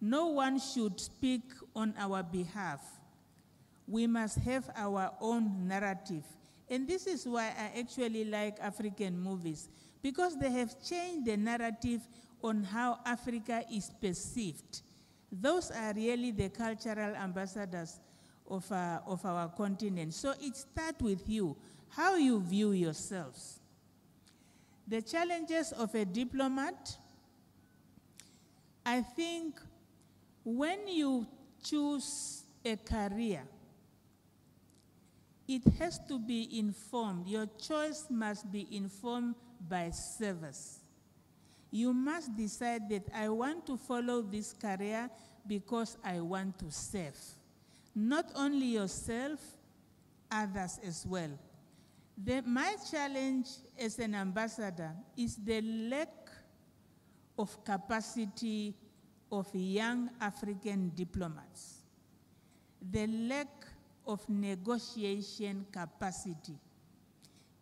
No one should speak on our behalf. We must have our own narrative. And this is why I actually like African movies, because they have changed the narrative on how Africa is perceived. Those are really the cultural ambassadors of, uh, of our continent. So it starts with you, how you view yourselves. The challenges of a diplomat, I think when you choose a career, it has to be informed. Your choice must be informed by service. You must decide that I want to follow this career because I want to serve. Not only yourself, others as well. The, my challenge as an ambassador is the lack of capacity of young African diplomats, the lack of negotiation capacity.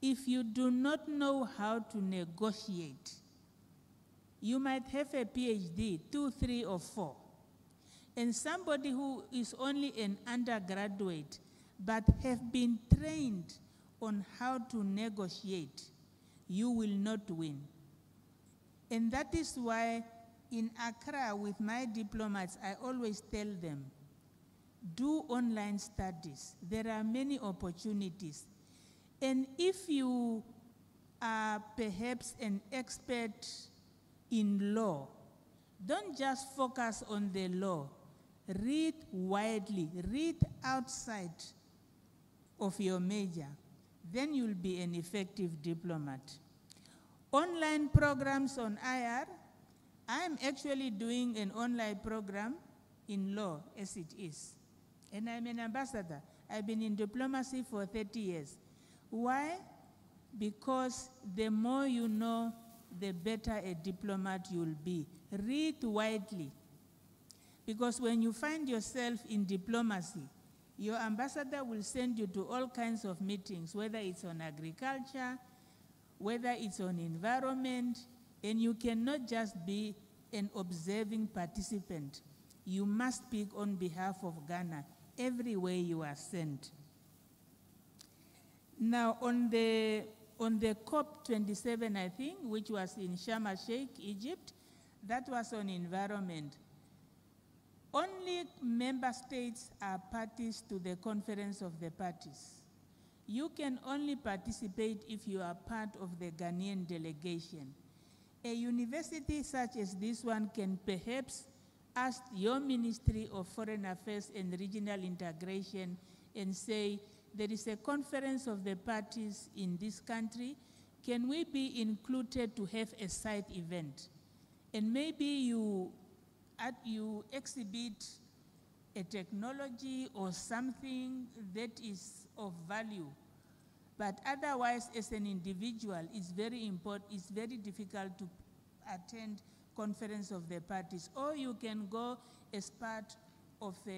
If you do not know how to negotiate, you might have a PhD, two, three, or four. And somebody who is only an undergraduate but have been trained on how to negotiate, you will not win. And that is why in Accra with my diplomats, I always tell them, do online studies. There are many opportunities. And if you are perhaps an expert in law, don't just focus on the law. Read widely, read outside of your major. Then you'll be an effective diplomat. Online programs on IR, I'm actually doing an online program in law as it is. And I'm an ambassador. I've been in diplomacy for 30 years. Why? Because the more you know, the better a diplomat you'll be. Read widely. Because when you find yourself in diplomacy, your ambassador will send you to all kinds of meetings, whether it's on agriculture, whether it's on environment, and you cannot just be an observing participant. You must speak on behalf of Ghana everywhere you are sent. Now, on the, on the COP27, I think, which was in Sharm el Sheikh, Egypt, that was on environment. Only member states are parties to the Conference of the Parties. You can only participate if you are part of the Ghanaian delegation. A university such as this one can perhaps ask your Ministry of Foreign Affairs and Regional Integration and say, there is a conference of the parties in this country. Can we be included to have a side event? And maybe you, you exhibit a technology or something that is of value. But otherwise, as an individual, it's very important, it's very difficult to attend conference of the parties. Or you can go as part of uh,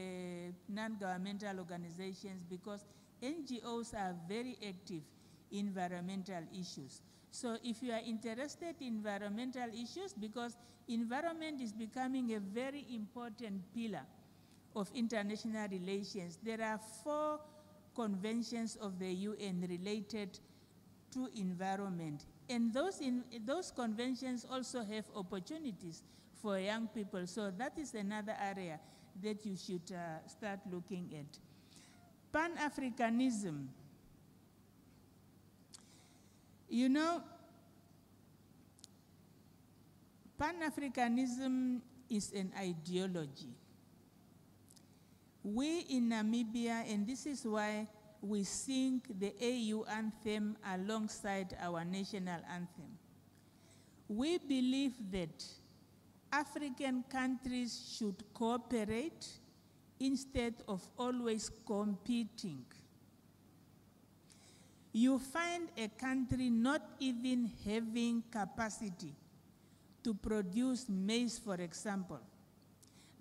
non-governmental organizations because NGOs are very active in environmental issues. So if you are interested in environmental issues, because environment is becoming a very important pillar of international relations, there are four conventions of the UN related to environment. And those, in, those conventions also have opportunities for young people. So that is another area that you should uh, start looking at. Pan Africanism. You know, Pan Africanism is an ideology. We in Namibia, and this is why we sing the AU anthem alongside our national anthem. We believe that African countries should cooperate instead of always competing. You find a country not even having capacity to produce maize, for example,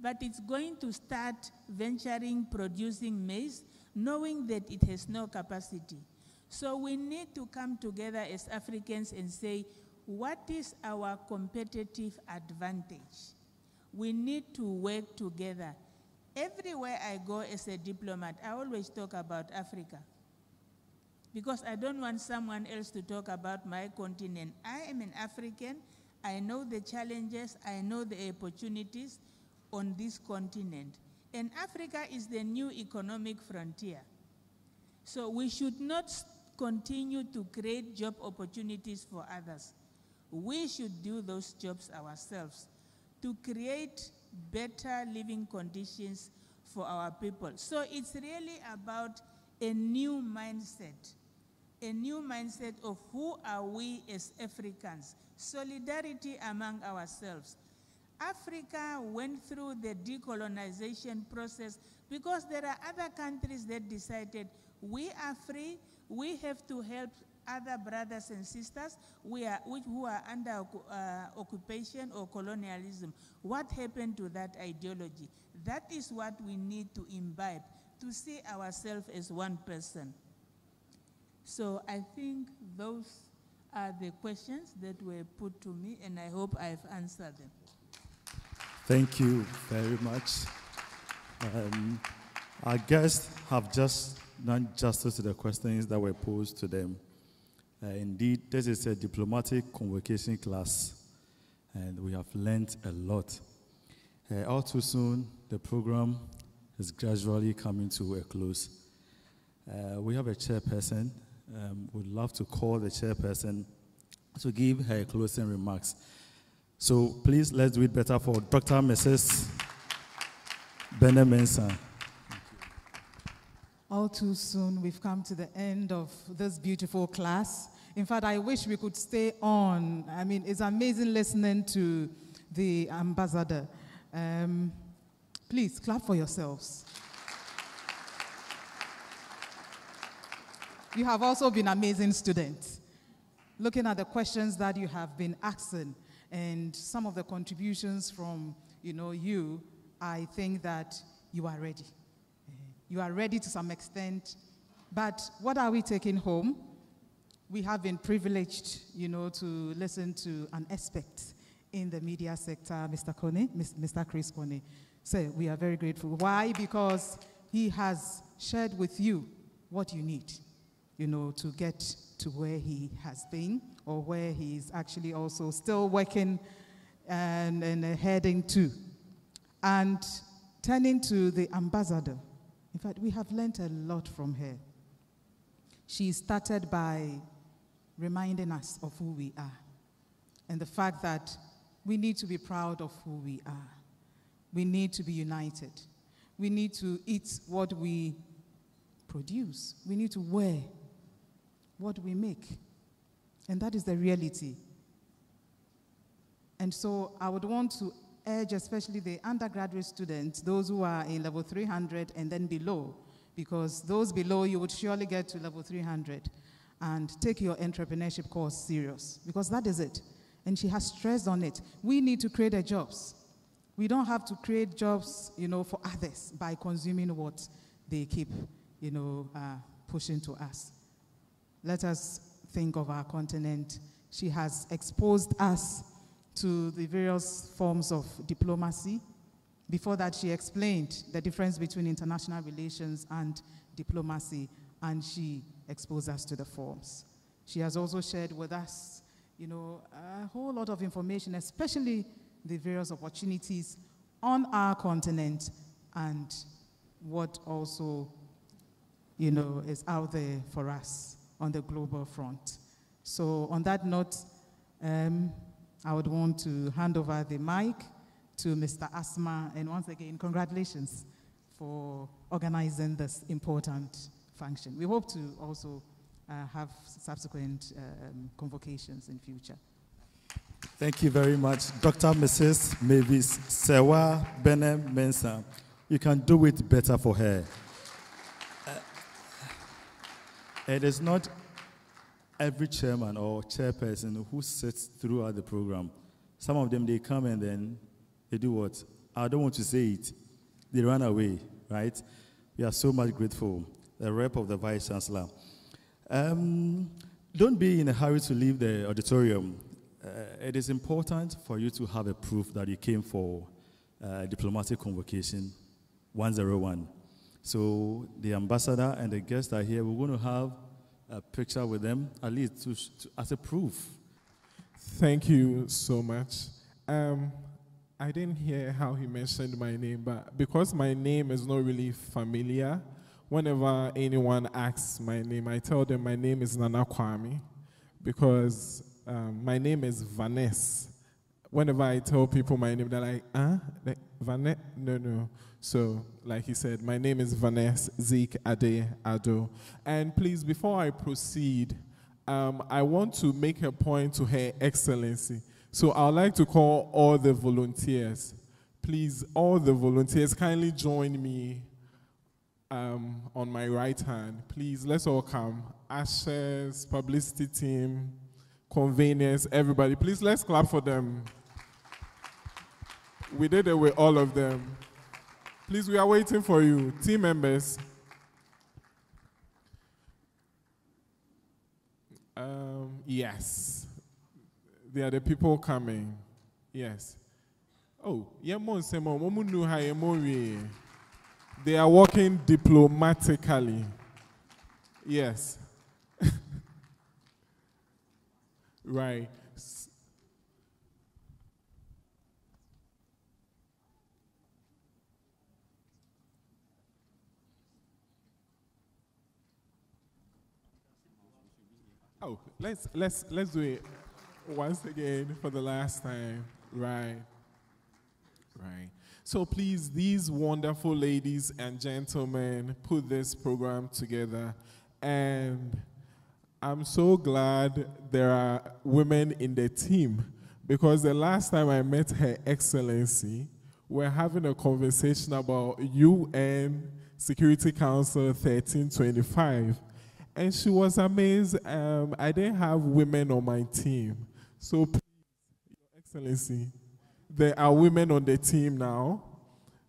but it's going to start venturing producing maize knowing that it has no capacity. So we need to come together as Africans and say, what is our competitive advantage? We need to work together. Everywhere I go as a diplomat, I always talk about Africa. Because I don't want someone else to talk about my continent. I am an African. I know the challenges, I know the opportunities on this continent. And Africa is the new economic frontier. So we should not continue to create job opportunities for others. We should do those jobs ourselves to create better living conditions for our people. So it's really about a new mindset, a new mindset of who are we as Africans, solidarity among ourselves, Africa went through the decolonization process because there are other countries that decided we are free, we have to help other brothers and sisters we are, who are under uh, occupation or colonialism. What happened to that ideology? That is what we need to imbibe, to see ourselves as one person. So I think those are the questions that were put to me, and I hope I've answered them. Thank you very much. Um, our guests have just done justice to the questions that were posed to them. Uh, indeed, this is a diplomatic convocation class, and we have learned a lot. Uh, all too soon, the program is gradually coming to a close. Uh, we have a chairperson. Um, we'd love to call the chairperson to give her closing remarks. So please, let's do it better for Dr. Mrs. Benneh. All too soon, we've come to the end of this beautiful class. In fact, I wish we could stay on. I mean, it's amazing listening to the ambassador. Um, please clap for yourselves. You have also been amazing students. Looking at the questions that you have been asking, and some of the contributions from you know you, I think that you are ready. You are ready to some extent, but what are we taking home? We have been privileged, you know, to listen to an expert in the media sector, Mr. Koney, Mr. Chris Koney. So we are very grateful. Why? Because he has shared with you what you need, you know, to get to where he has been or where he's actually also still working and, and heading to. And turning to the ambassador, in fact, we have learned a lot from her. She started by reminding us of who we are and the fact that we need to be proud of who we are. We need to be united. We need to eat what we produce. We need to wear what we make. And that is the reality. And so I would want to urge, especially the undergraduate students, those who are in level 300 and then below, because those below you would surely get to level 300 and take your entrepreneurship course serious, because that is it. And she has stressed on it. We need to create jobs. We don't have to create jobs, you know, for others by consuming what they keep, you know, uh, pushing to us. Let us think of our continent. She has exposed us to the various forms of diplomacy. Before that, she explained the difference between international relations and diplomacy, and she exposed us to the forms. She has also shared with us, you know, a whole lot of information, especially the various opportunities on our continent and what also, you know, is out there for us on the global front. So on that note, um, I would want to hand over the mic to Mr. Asma, and once again, congratulations for organizing this important function. We hope to also uh, have subsequent um, convocations in future. Thank you very much, Dr. Mrs. Mavis Serwaah Benneh Mensah. You can do it better for her. Uh, it is not every chairman or chairperson who sits throughout the program. Some of them, they come and then they do what? I don't want to say it. They run away, right? We are so much grateful. The rep of the Vice Chancellor. Um, don't be in a hurry to leave the auditorium. Uh, it is important for you to have a proof that you came for uh, diplomatic convocation 101. So the ambassador and the guests are here. We're going to have a picture with them, at least to, to, as a proof. Thank you so much. Um, I didn't hear how he mentioned my name, but because my name is not really familiar, whenever anyone asks my name, I tell them my name is Nana Kwame because um, my name is Vanessa. Whenever I tell people my name, they're like, huh? Like, Vanessa? No, no. So, like he said, my name is Vanessa Zeke Ade Ado. And please, before I proceed, um, I want to make a point to Her Excellency. So I'd like to call all the volunteers. Please, all the volunteers, kindly join me um, on my right hand. Please, let's all come. Ashes, publicity team, conveners, everybody. Please, let's clap for them. We did it with all of them. Please, we are waiting for you. Team members. Um, yes. They are the people coming. Yes. Oh, they are working diplomatically. Yes. right. Oh, let's let's let's do it once again for the last time. Right. Right. So please, these wonderful ladies and gentlemen put this program together. And I'm so glad there are women in the team because the last time I met Her Excellency, we're having a conversation about UN Security Council 1325. And she was amazed. Um, I didn't have women on my team. So please, Your Excellency, there are women on the team now.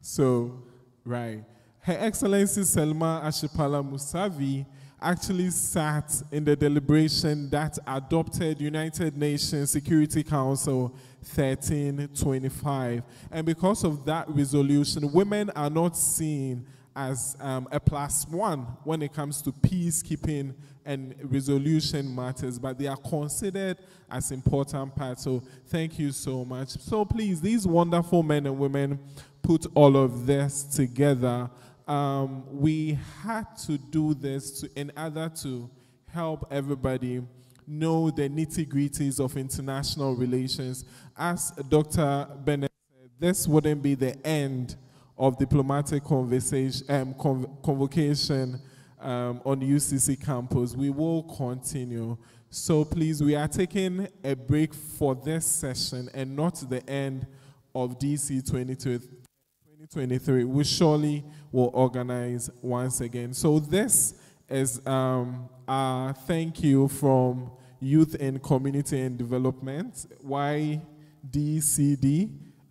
So, right. Her Excellency Selma Ashipala Musavyi actually sat in the deliberation that adopted United Nations Security Council 1325. And because of that resolution, women are not seen as um, a plus one when it comes to peacekeeping and resolution matters, but they are considered as important parts. So thank you so much. So please, these wonderful men and women put all of this together. Um, we had to do this to, in order to help everybody know the nitty gritties of international relations. As Dr. Benneh said, this wouldn't be the end of diplomatic conversation, um, convocation um, on UCC campus. We will continue. So please, we are taking a break for this session and not the end of DC 2023. We surely will organize once again. So this is um, a thank you from Youth and Community and Development, YDCD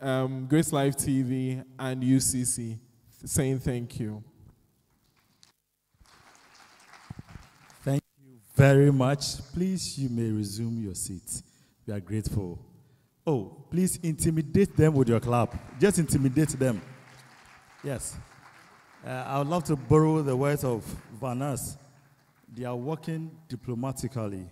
um, GracedLife TV, and UCC saying thank you. Thank you very much. Please, you may resume your seat. We are grateful. Oh, please intimidate them with your clap. Just intimidate them. Yes. Uh, I would love to borrow the words of Vanas. They are working diplomatically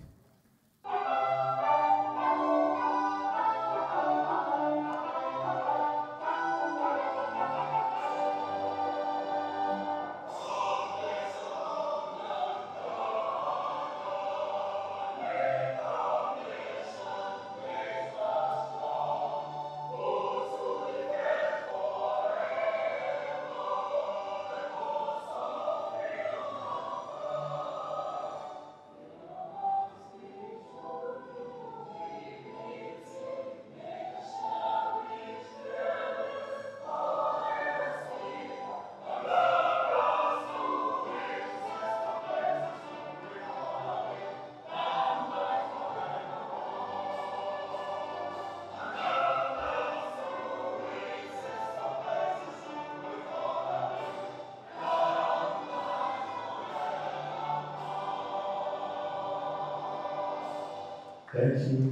Thank